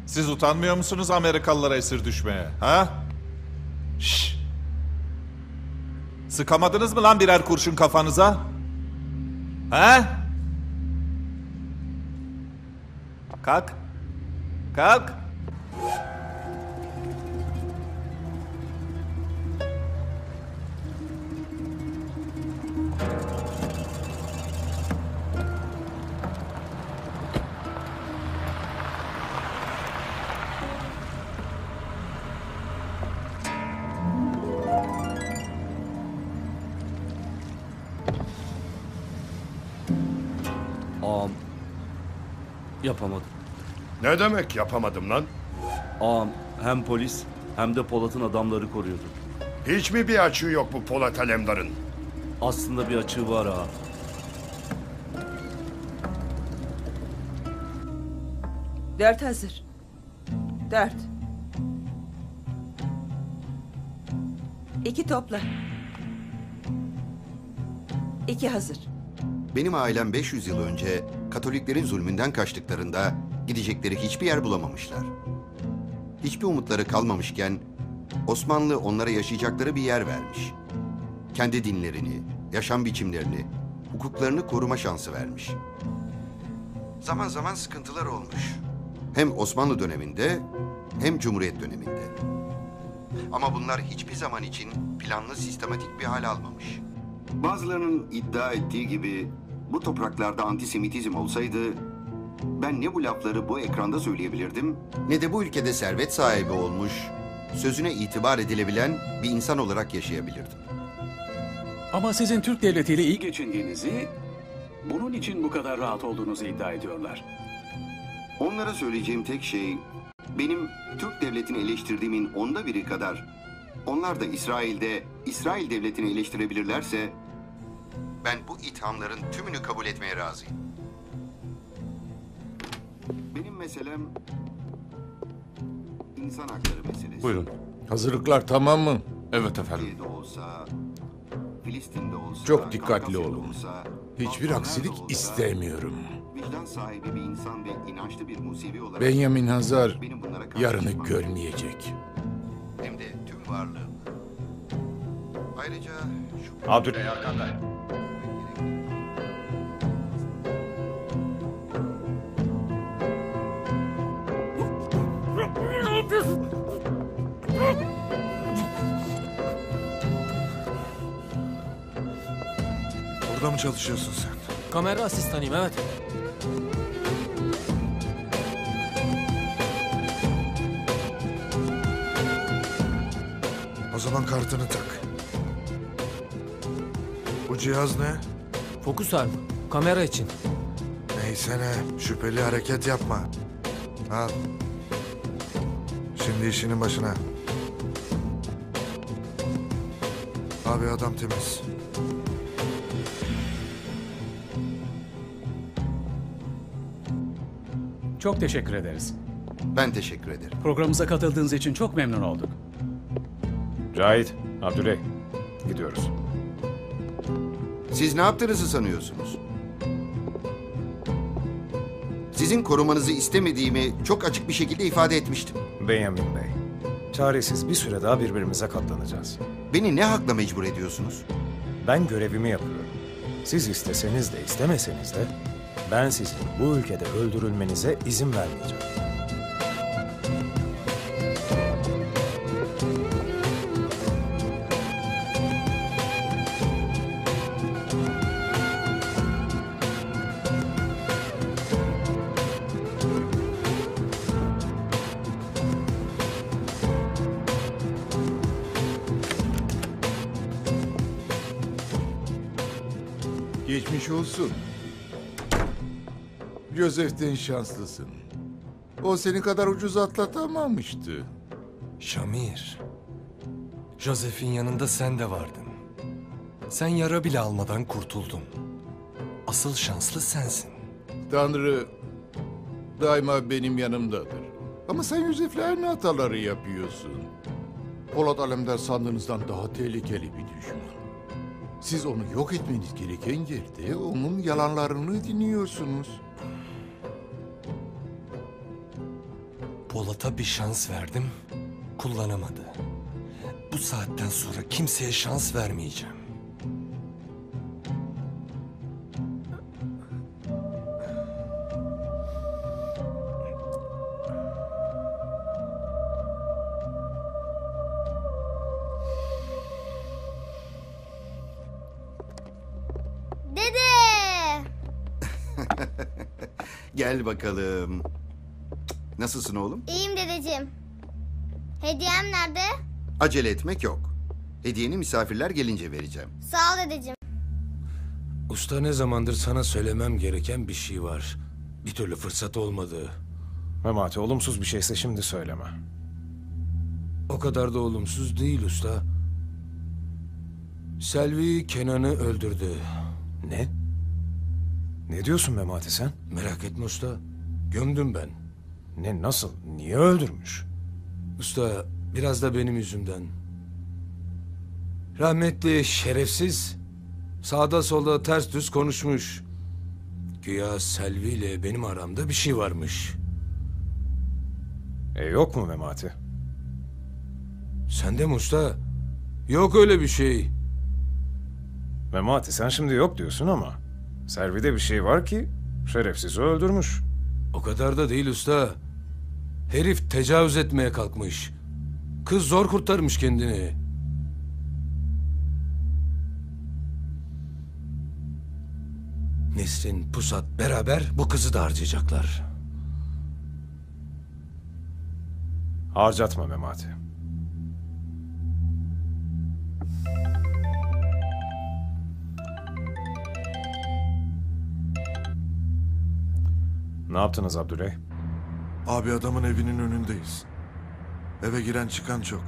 Siz utanmıyor musunuz Amerikalılara esir düşmeye? Ha? Şşş! Sıkamadınız mı lan birer kurşun kafanıza? Ha? Kalk. Kalk. Ağam. Yapamadım. Ne demek yapamadım lan? Ağam hem polis hem de Polat'ın adamları koruyordu. Hiç mi bir açığı yok bu Polat Alemdar'ın? Aslında bir açığı var ağam. Dört hazır. Dört. İki topla. İki hazır. Benim ailem 500 yıl önce Katoliklerin zulmünden kaçtıklarında gidecekleri hiçbir yer bulamamışlar. Hiçbir umutları kalmamışken Osmanlı onlara yaşayacakları bir yer vermiş. Kendi dinlerini, yaşam biçimlerini, hukuklarını koruma şansı vermiş. Zaman zaman sıkıntılar olmuş. Hem Osmanlı döneminde hem Cumhuriyet döneminde. Ama bunlar hiçbir zaman için planlı sistematik bir hal almamış. Bazılarının iddia ettiği gibi bu topraklarda antisemitizm olsaydı ben ne bu lafları bu ekranda söyleyebilirdim ne de bu ülkede servet sahibi olmuş, sözüne itibar edilebilen bir insan olarak yaşayabilirdim. Ama sizin Türk devletiyle iyi geçindiğinizi, bunun için bu kadar rahat olduğunuzu iddia ediyorlar. Onlara söyleyeceğim tek şey benim Türk devletini eleştirdiğimin onda biri kadar onlar da İsrail'de İsrail devletini eleştirebilirlerse ben bu ithamların tümünü kabul etmeye razıyım. Benim meselem insan hakları meselesi. Buyurun. Hazırlıklar tamam mı? Evet efendim. Türkiye'de olsa, Filistin'de olsa, Çok dikkatli Kafkasya'da olun. olsa, Hiçbir Balkanlarda aksilik olsa, istemiyorum. Vicdan sahibi bir insan ve inançlı bir Musevi olarak Benjamin Hazar benim bunlara karşı yarını çıkmam görmeyecek. hem de tüm varlığım. Ayrıca şu... Abdüley arkanda. Burada mı çalışıyorsun sen? Kamera asistanıyım evet. O zaman kartını tak. Bu cihaz ne? Fokus armı. Kamera için. Neyse ne. Şüpheli hareket yapma. Al. Şimdi işinin başına. Abi adam temiz. Çok teşekkür ederiz. Ben teşekkür ederim. Programımıza katıldığınız için çok memnun olduk. Cahit, Abdüley. Gidiyoruz. Siz ne yaptığınızı sanıyorsunuz? Sizin korumanızı istemediğimi çok açık bir şekilde ifade etmiştim. Benjamin Bey. Çaresiz bir süre daha birbirimize katlanacağız. Beni ne hakla mecbur ediyorsunuz? Ben görevimi yapıyorum. Siz isteseniz de istemeseniz de ben sizin bu ülkede öldürülmenize izin vermeyeceğim. Olsun. Joseph'ten şanslısın. O seni kadar ucuz atlatamamıştı. Şamir. Joseph'in yanında sen de vardın. Sen yara bile almadan kurtuldun. Asıl şanslı sensin. Tanrı daima benim yanımdadır. Ama sen Yusuf'le aynı hataları yapıyorsun. Polat Alemdar sandığınızdan daha tehlikeli bir düşman. Siz onu yok etmeniz gereken yerde onun yalanlarını dinliyorsunuz. Polat'a bir şans verdim, kullanamadı. Bu saatten sonra kimseye şans vermeyeceğim. Gel bakalım. Nasılsın oğlum? İyiyim dedeciğim. Hediyem nerede? Acele etmek yok. Hediyeni misafirler gelince vereceğim. Sağ ol dedeciğim. Usta ne zamandır sana söylemem gereken bir şey var. Bir türlü fırsat olmadı. Memati olumsuz bir şeyse şimdi söyleme. O kadar da olumsuz değil usta. Selvi Kenan'ı öldürdü. Ne? Ne diyorsun Memati sen? Merak etme usta. Gömdüm ben. Ne nasıl? Niye öldürmüş? Usta biraz da benim yüzümden. Rahmetli şerefsiz sağda solda ters düz konuşmuş. Güya Selvi ile benim aramda bir şey varmış. E yok mu Memati? Sen de mi usta? Yok öyle bir şey. Memati sen şimdi yok diyorsun ama Servide bir şey var ki şerefsizi öldürmüş. O kadar da değil usta. Herif tecavüz etmeye kalkmış. Kız zor kurtarmış kendini. Nesrin, Pusat beraber bu kızı da harcayacaklar. Harcatma Memati. Ne yaptınız Abdüley? Abi adamın evinin önündeyiz. Eve giren çıkan çok.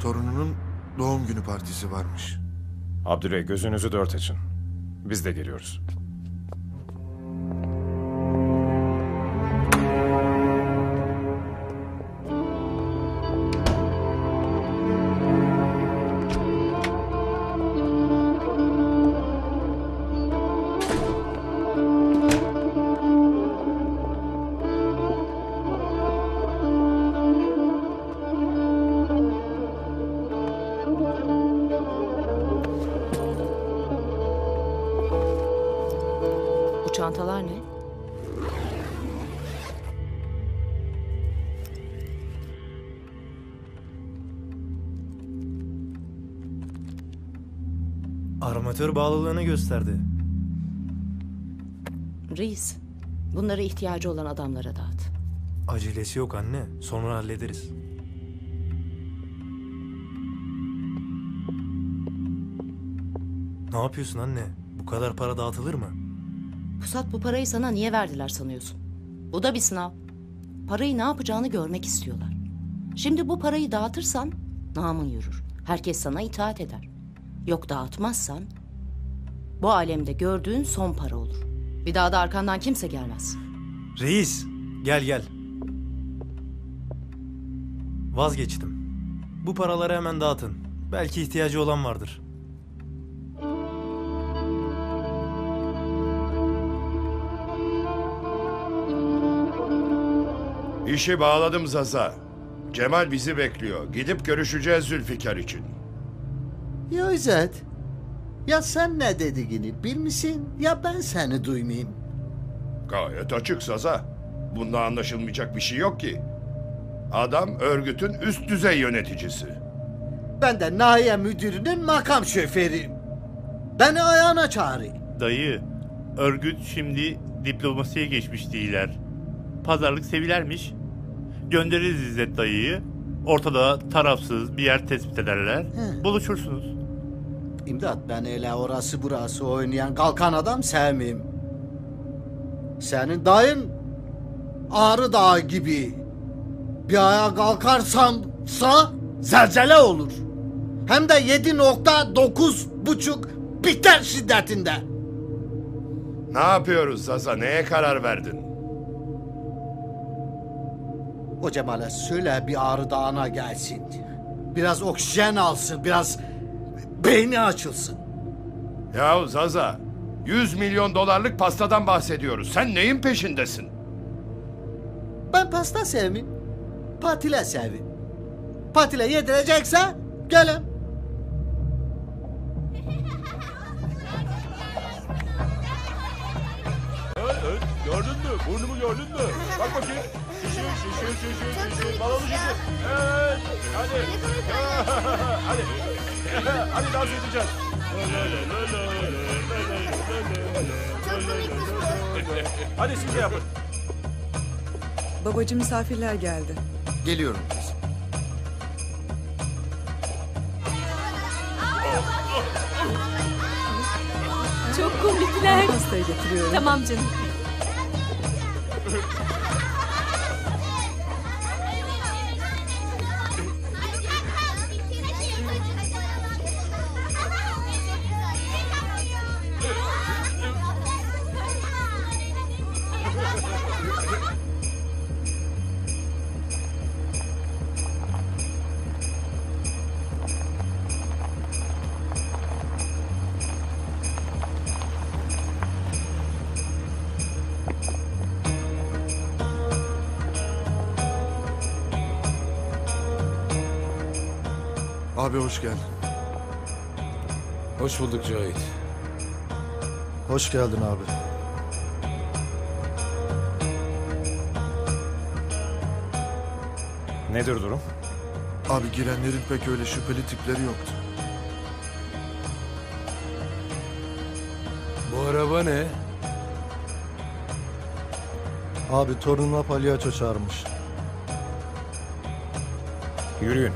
Torununun doğum günü partisi varmış. Abdüley gözünüzü dört açın. Biz de geliyoruz. Gösterdi. Reis, bunları ihtiyacı olan adamlara dağıt. Acelesi yok anne. Sonra hallederiz. Ne yapıyorsun anne? Bu kadar para dağıtılır mı? Pusat bu parayı sana niye verdiler sanıyorsun? Bu da bir sınav. Parayı ne yapacağını görmek istiyorlar. Şimdi bu parayı dağıtırsan namın yürür. Herkes sana itaat eder. Yok dağıtmazsan bu alemde gördüğün son para olur. Bir daha da arkandan kimse gelmez. Reis, gel gel. Vazgeçtim. Bu paraları hemen dağıtın. Belki ihtiyacı olan vardır. İşi bağladım Zaza. Cemal bizi bekliyor. Gidip görüşeceğiz Zülfikar için. Ya İzzet, ya sen ne dediğini bilmişsin ya ben seni duymayayım. Gayet açık Zaza. Bunda anlaşılmayacak bir şey yok ki. Adam örgütün üst düzey yöneticisi. Ben de nahiye müdürünün makam şoförüyüm. Beni ayağına çağırıyor. Dayı, örgüt şimdi diplomasiye geçmiş değiller. Pazarlık sevilermiş. Göndeririz İzzet dayıyı. Ortada tarafsız bir yer tespit ederler. Buluşursunuz. İmdat ben öyle orası burası oynayan kalkan adam sevmeyeyim. Senin dayın Ağrı Dağı gibi. Bir ayağa kalkarsamsa zelzele olur. Hem de 7.9 buçuk biter şiddetinde. Ne yapıyoruz Zaza? Neye karar verdin? O Cemal'e söyle bir Ağrı Dağı'na gelsin. Biraz oksijen alsın, biraz beyni açılsın. Ya Zaza, 100 milyon dolarlık pastadan bahsediyoruz. Sen neyin peşindesin? Ben pasta sevmem. Patile sevim. Patile yedirecekse gelin. Gördün mü? Burnumu gördün mü? Bak bakayım. Şişir, şişir, şişir, şişir. Balonu şişir. Evet. Hadi. Hadi. Hadi dans edeceğiz. Hadi siz de yapın. Babacığım misafirler geldi. Geliyorum kız. Çok komikler. Pastayı getiriyorum. Tamam canım. Abi hoş geldin. Hoş bulduk Cahit. Hoş geldin abi. Nedir durum? Abi girenlerin pek öyle şüpheli tipleri yoktu. Bu araba ne? Abi torunuma palyaço çağırmış. Yürüyün.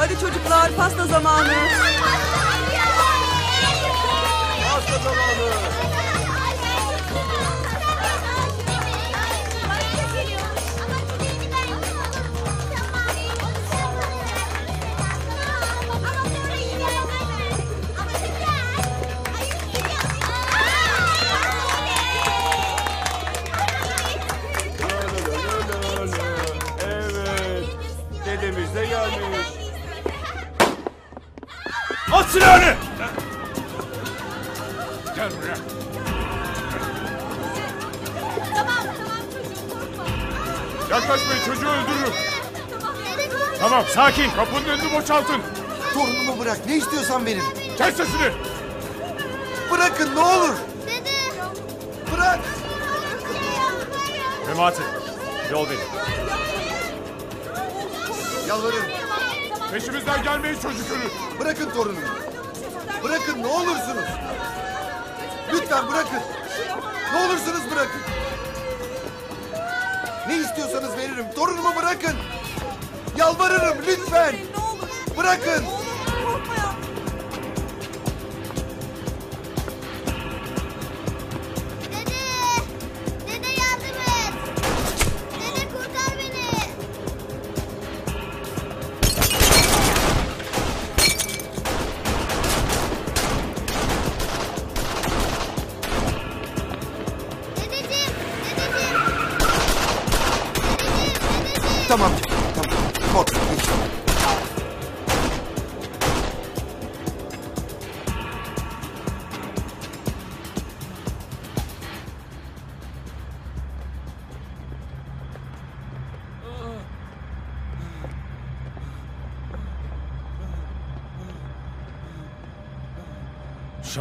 Hadi çocuklar pasta zamanı. Pasta zamanı. Silahını! Gel buraya. Yaklaşmayın çocuğu öldürürüm. Tamam sakin kapının önünü boşaltın. Torunumu bırak. Ne istiyorsan verin. Kes sesini. Bırakın ne olur. Bırak. Memati yol verin. Yalvarırım. Peşimizden gelmeyin çocuk ölür. Bırakın torunumu. Bırakın ne olursunuz. Lütfen bırakın. Ne olursunuz bırakın. Ne istiyorsanız veririm. Torunumu bırakın. Yalvarırım lütfen. Bırakın.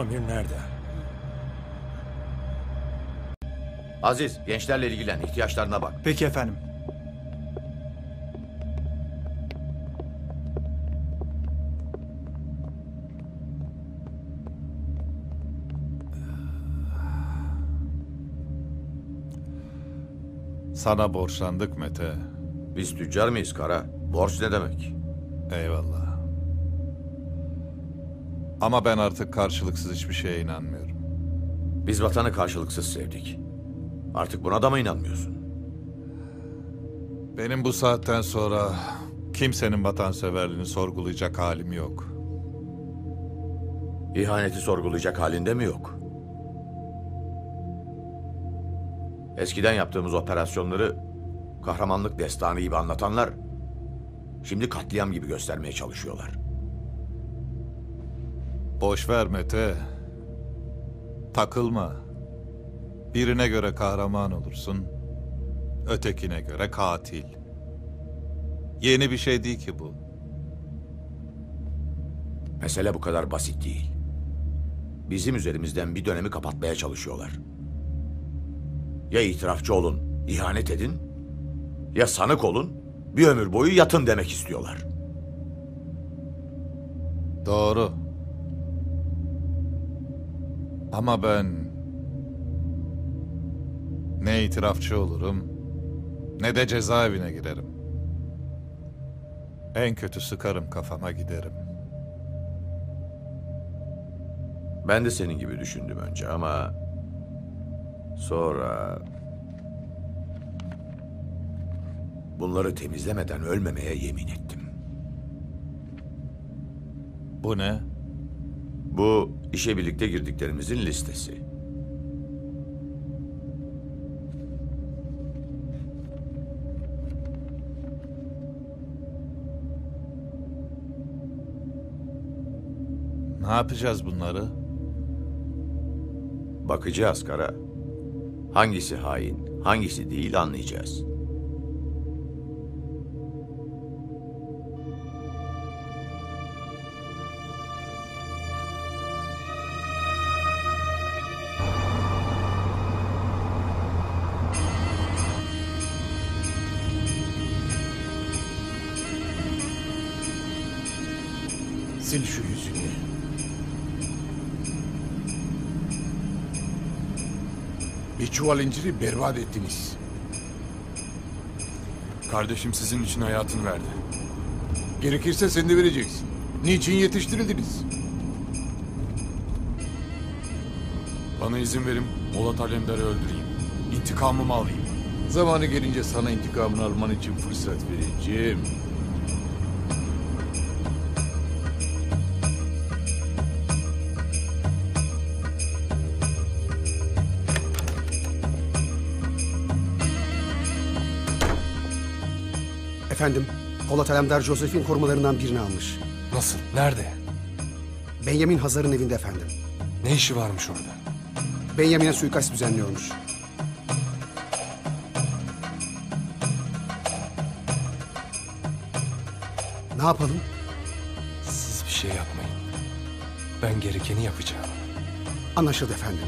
Şamir nerede? Aziz, gençlerle ilgilen, ihtiyaçlarına bak. Peki efendim. Sana borçlandık Mete. Biz tüccar mıyız Kara? Borç ne demek? Eyvallah. Ama ben artık karşılıksız hiçbir şeye inanmıyorum. Biz vatanı karşılıksız sevdik. Artık buna da mı inanmıyorsun? Benim bu saatten sonra Kimsenin vatanseverliğini sorgulayacak halim yok. İhaneti sorgulayacak halinde mi yok? Eskiden yaptığımız operasyonları kahramanlık destanı gibi anlatanlar şimdi katliam gibi göstermeye çalışıyorlar. Boş ver Mete. Takılma. Birine göre kahraman olursun. Ötekine göre katil. Yeni bir şey değil ki bu. Mesele bu kadar basit değil. Bizim üzerimizden bir dönemi kapatmaya çalışıyorlar. Ya itirafçı olun, ihanet edin, ya sanık olun, bir ömür boyu yatın demek istiyorlar. Doğru. Ama ben ne itirafçı olurum ne de cezaevine girerim. En kötü sıkarım kafama giderim. Ben de senin gibi düşündüm önce ama sonra bunları temizlemeden ölmemeye yemin ettim. Bu ne? Bu işe birlikte girdiklerimizin listesi. Ne yapacağız bunları? Bakacağız Kara. Hangisi hain, hangisi değil anlayacağız. Çuval berbat ettiniz. Kardeşim sizin için hayatını verdi. Gerekirse sen de vereceksin. Niçin yetiştirildiniz? Bana izin verin Polat Alemdar'ı öldüreyim. İntikamımı alayım. Zamanı gelince sana intikamını alman için fırsat vereceğim. Efendim, Polat Alemdar Joseph'in korumalarından birini almış. Nasıl? Nerede? Benjamin Hazar'ın evinde efendim. Ne işi varmış orada? Benjamin'e suikast düzenliyormuş. Ne yapalım? Siz bir şey yapmayın. Ben gerekeni yapacağım. Anlaşıldı efendim.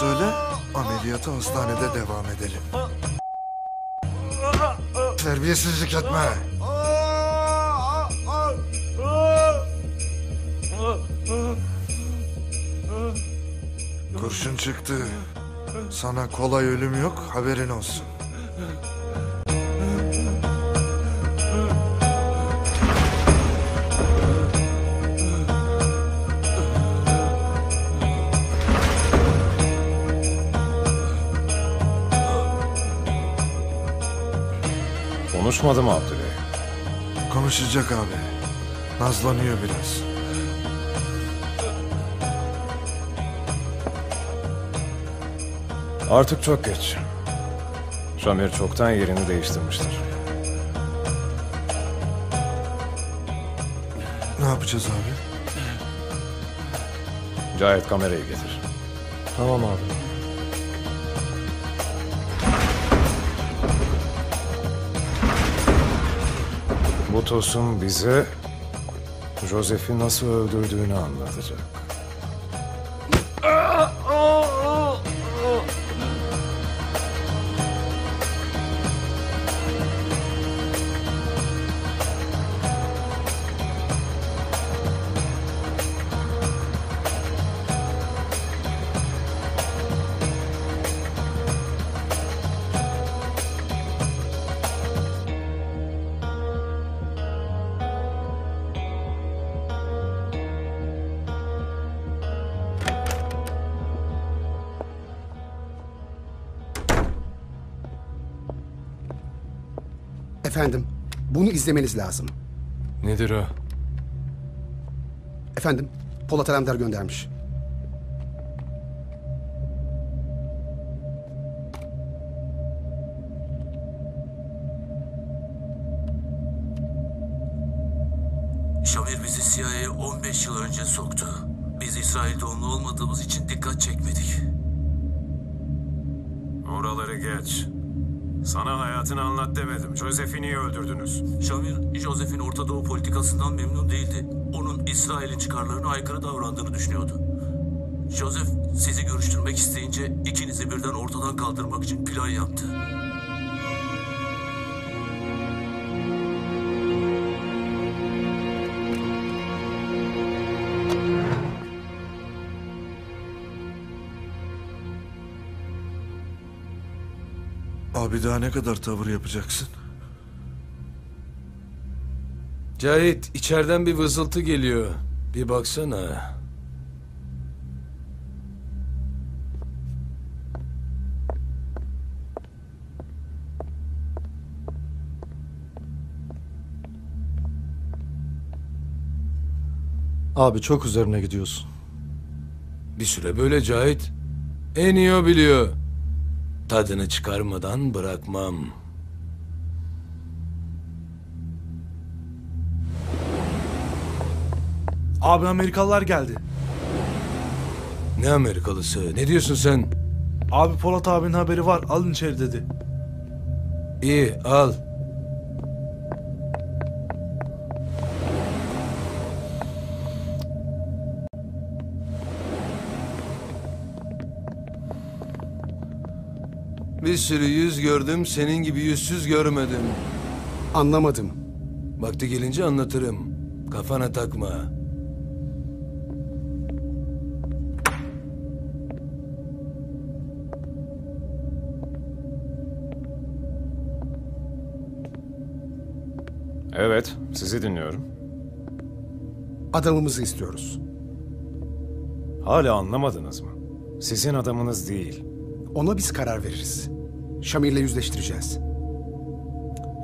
Söyle, ameliyata hastanede devam edelim. Terbiyesizlik etme. Kurşun çıktı. Sana kolay ölüm yok, haberin olsun. Konuşmadı mı Abdüley? Konuşacak abi. Nazlanıyor biraz. Artık çok geç. Şamir çoktan yerini değiştirmiştir. Ne yapacağız abi? Cahit kamerayı getir. Tamam abi. Bu tosun bize Joseph'i nasıl öldürdüğünü anlatacak. Efendim, bunu izlemeniz lazım. Nedir o? Efendim, Polat Alemdar göndermiş. Ortadan kaldırmak için plan yaptı. Abi daha ne kadar tavır yapacaksın? Cahit içeriden bir vızıltı geliyor. Bir baksana. Abi çok üzerine gidiyorsun. Bir süre böyle Cahit. En iyi o biliyor. Tadını çıkarmadan bırakmam. Abi Amerikalılar geldi. Ne Amerikalısı? Ne diyorsun sen? Abi Polat abinin haberi var. Alın içeri dedi. İyi al. Bir sürü yüz gördüm, senin gibi yüzsüz görmedim. Anlamadım. Vakti gelince anlatırım. Kafana takma. Evet, sizi dinliyorum. Adamımızı istiyoruz. Hala anlamadınız mı? Sizin adamınız değil. Ona biz karar veririz. Şamir'le yüzleştireceğiz.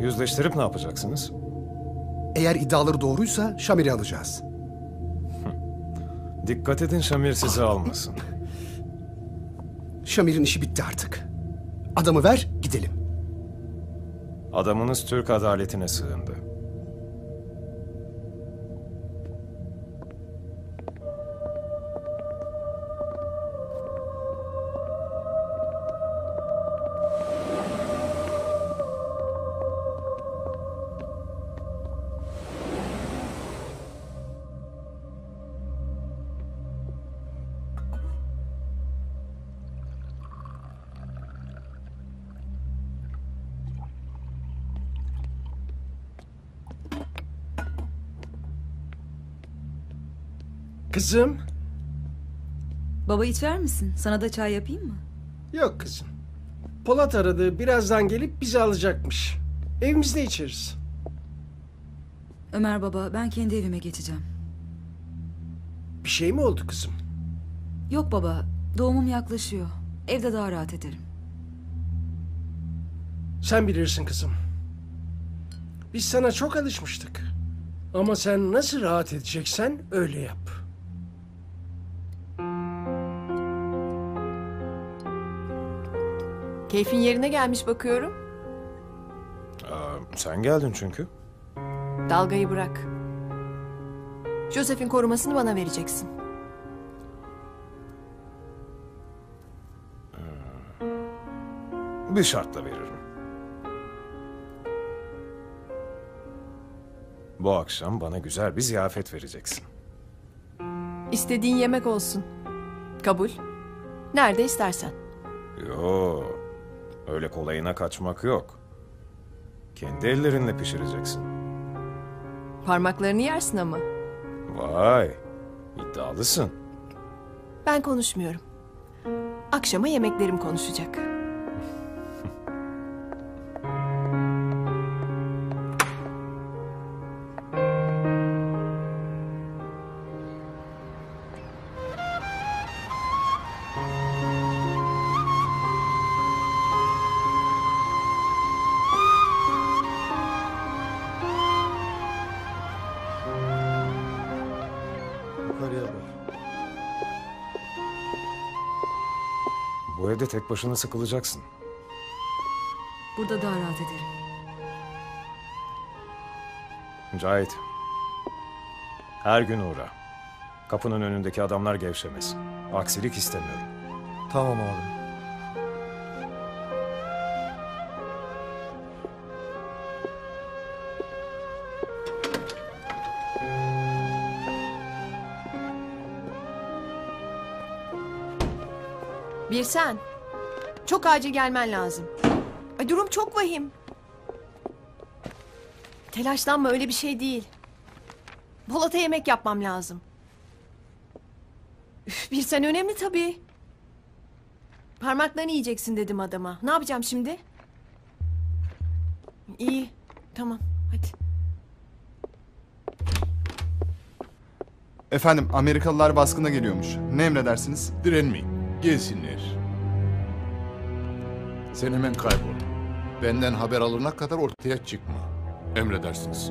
Yüzleştirip ne yapacaksınız? Eğer iddiaları doğruysa Şamir'i alacağız. Dikkat edin Şamir sizi almasın. Şamir'in işi bitti artık. Adamı ver, gidelim. Adamınız Türk adaletine sığındı. Kızım. Baba içer misin? Sana da çay yapayım mı? Yok kızım. Polat aradı. Birazdan gelip bizi alacakmış. Evimizde içeriz. Ömer baba ben kendi evime geçeceğim. Bir şey mi oldu kızım? Yok baba doğumum yaklaşıyor. Evde daha rahat ederim. Sen bilirsin kızım. Biz sana çok alışmıştık. Ama sen nasıl rahat edeceksen öyle yap. Keyfin yerine gelmiş bakıyorum. Aa, sen geldin çünkü. Dalgayı bırak. Joseph'in korumasını bana vereceksin. Bir şartla veririm. Bu akşam bana güzel bir ziyafet vereceksin. İstediğin yemek olsun. Kabul. Nerede istersen. Yo, öyle kolayına kaçmak yok. Kendi ellerinle pişireceksin. Parmaklarını yersin ama. Vay, iddialısın. Ben konuşmuyorum. Akşama yemeklerim konuşacak. Yukarıya bak. Bu evde tek başına sıkılacaksın. Burada daha rahat ederim. Cahit. Her gün uğra. Kapının önündeki adamlar gevşemesin. Aksilik istemiyorum. Tamam abi. Bir sen. Çok acil gelmen lazım. Ay, durum çok vahim. Telaşlanma öyle bir şey değil. Polat'a yemek yapmam lazım. Üf, bir sen önemli tabii. Parmaklarını yiyeceksin dedim adama. Ne yapacağım şimdi? İyi. Tamam. Hadi. Efendim Amerikalılar baskına geliyormuş. Ne emredersiniz? Direnmeyin. Gelsinler. Sen hemen kaybol. Benden haber alana kadar ortaya çıkma. Emredersiniz.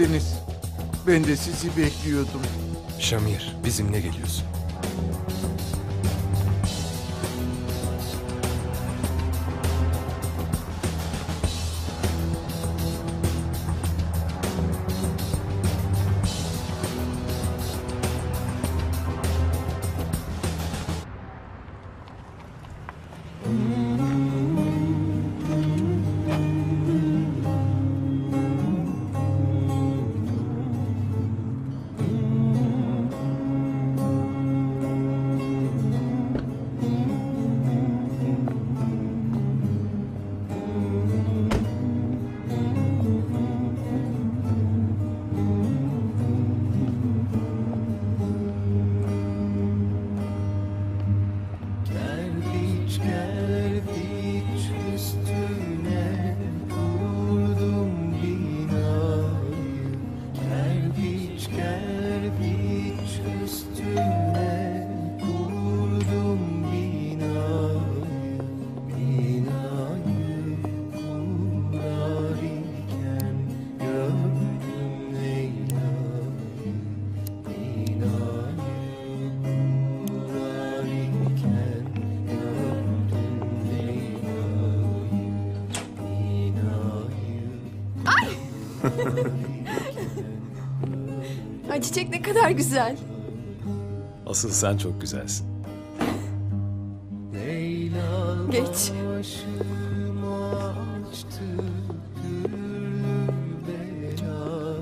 Geldiniz. Ben de sizi bekliyordum. Şamir, bizimle geliyorsun. Çiçek ne kadar güzel. Asıl sen çok güzelsin. Geç.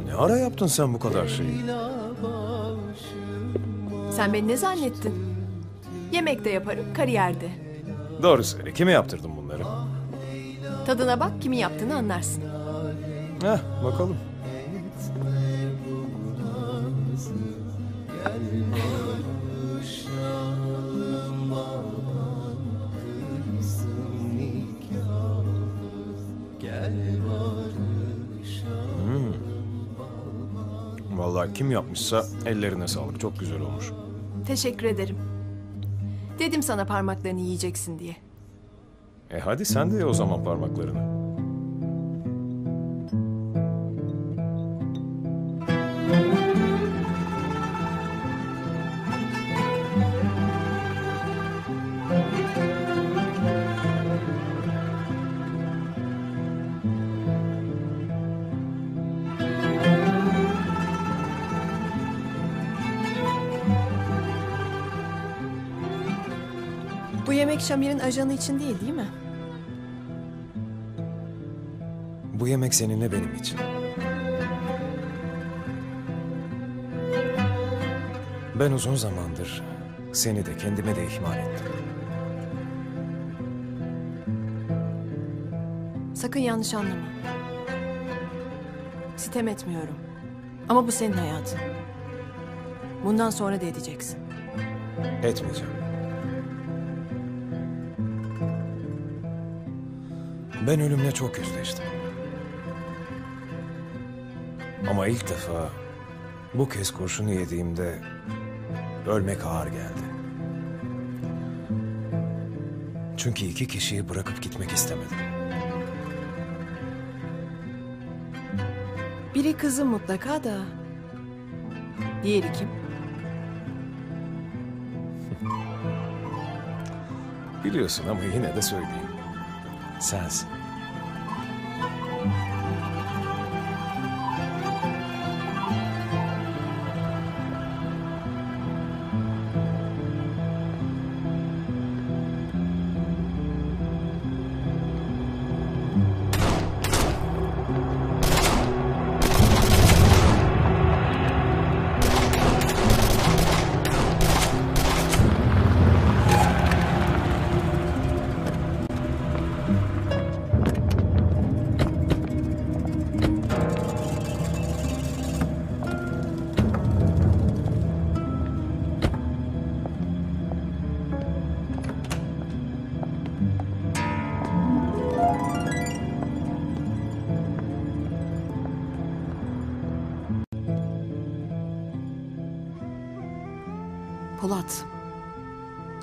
Ne ara yaptın sen bu kadar şeyi? Sen beni ne zannettin? Yemek de yaparım, kariyerde. Doğru söyle. Kime yaptırdın bunları? Tadına bak, kimin yaptığını anlarsın. Heh, bakalım. Vallahi kim yapmışsa ellerine sağlık. Çok güzel olmuş. Teşekkür ederim. Dedim sana parmaklarını yiyeceksin diye. E hadi sen de ye o zaman parmaklarını. Bu Şamir'in ajanı için değil değil mi? Bu yemek seninle benim için. Ben uzun zamandır seni de kendime de ihmal ettim. Sakın yanlış anlama. Sitem etmiyorum. Ama bu senin hayatın. Bundan sonra da edeceksin. Etmeyeceğim. Ben ölümle çok yüzleştim. Ama ilk defa bu kez kurşunu yediğimde ölmek ağır geldi. Çünkü iki kişiyi bırakıp gitmek istemedim. Biri kızım mutlaka da. Diğeri kim? Biliyorsun ama yine de söyleyeyim. Sensin.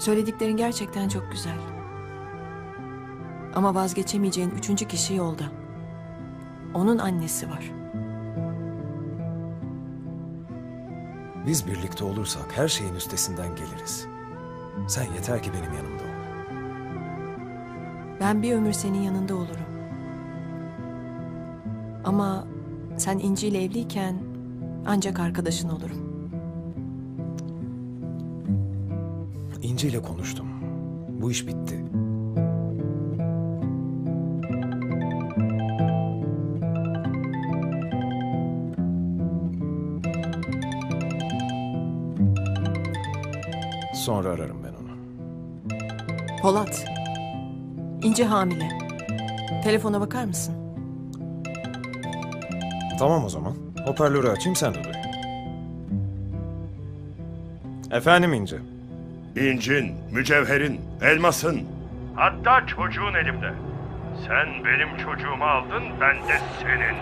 Söylediklerin gerçekten çok güzel. Ama vazgeçemeyeceğin üçüncü kişi yolda. Onun annesi var. Biz birlikte olursak her şeyin üstesinden geliriz. Sen yeter ki benim yanımda ol. Ben bir ömür senin yanında olurum. Ama sen İnci ile evliyken ancak arkadaşın olurum. İle konuştum. Bu iş bitti. Sonra ararım ben onu. Polat. İnci hamile. Telefona bakar mısın? Tamam o zaman. Hoparlörü açayım sen de duy. Efendim İnci. İncin, mücevherin, elmasın. Hatta çocuğun elimde. Sen benim çocuğumu aldın, ben de senin.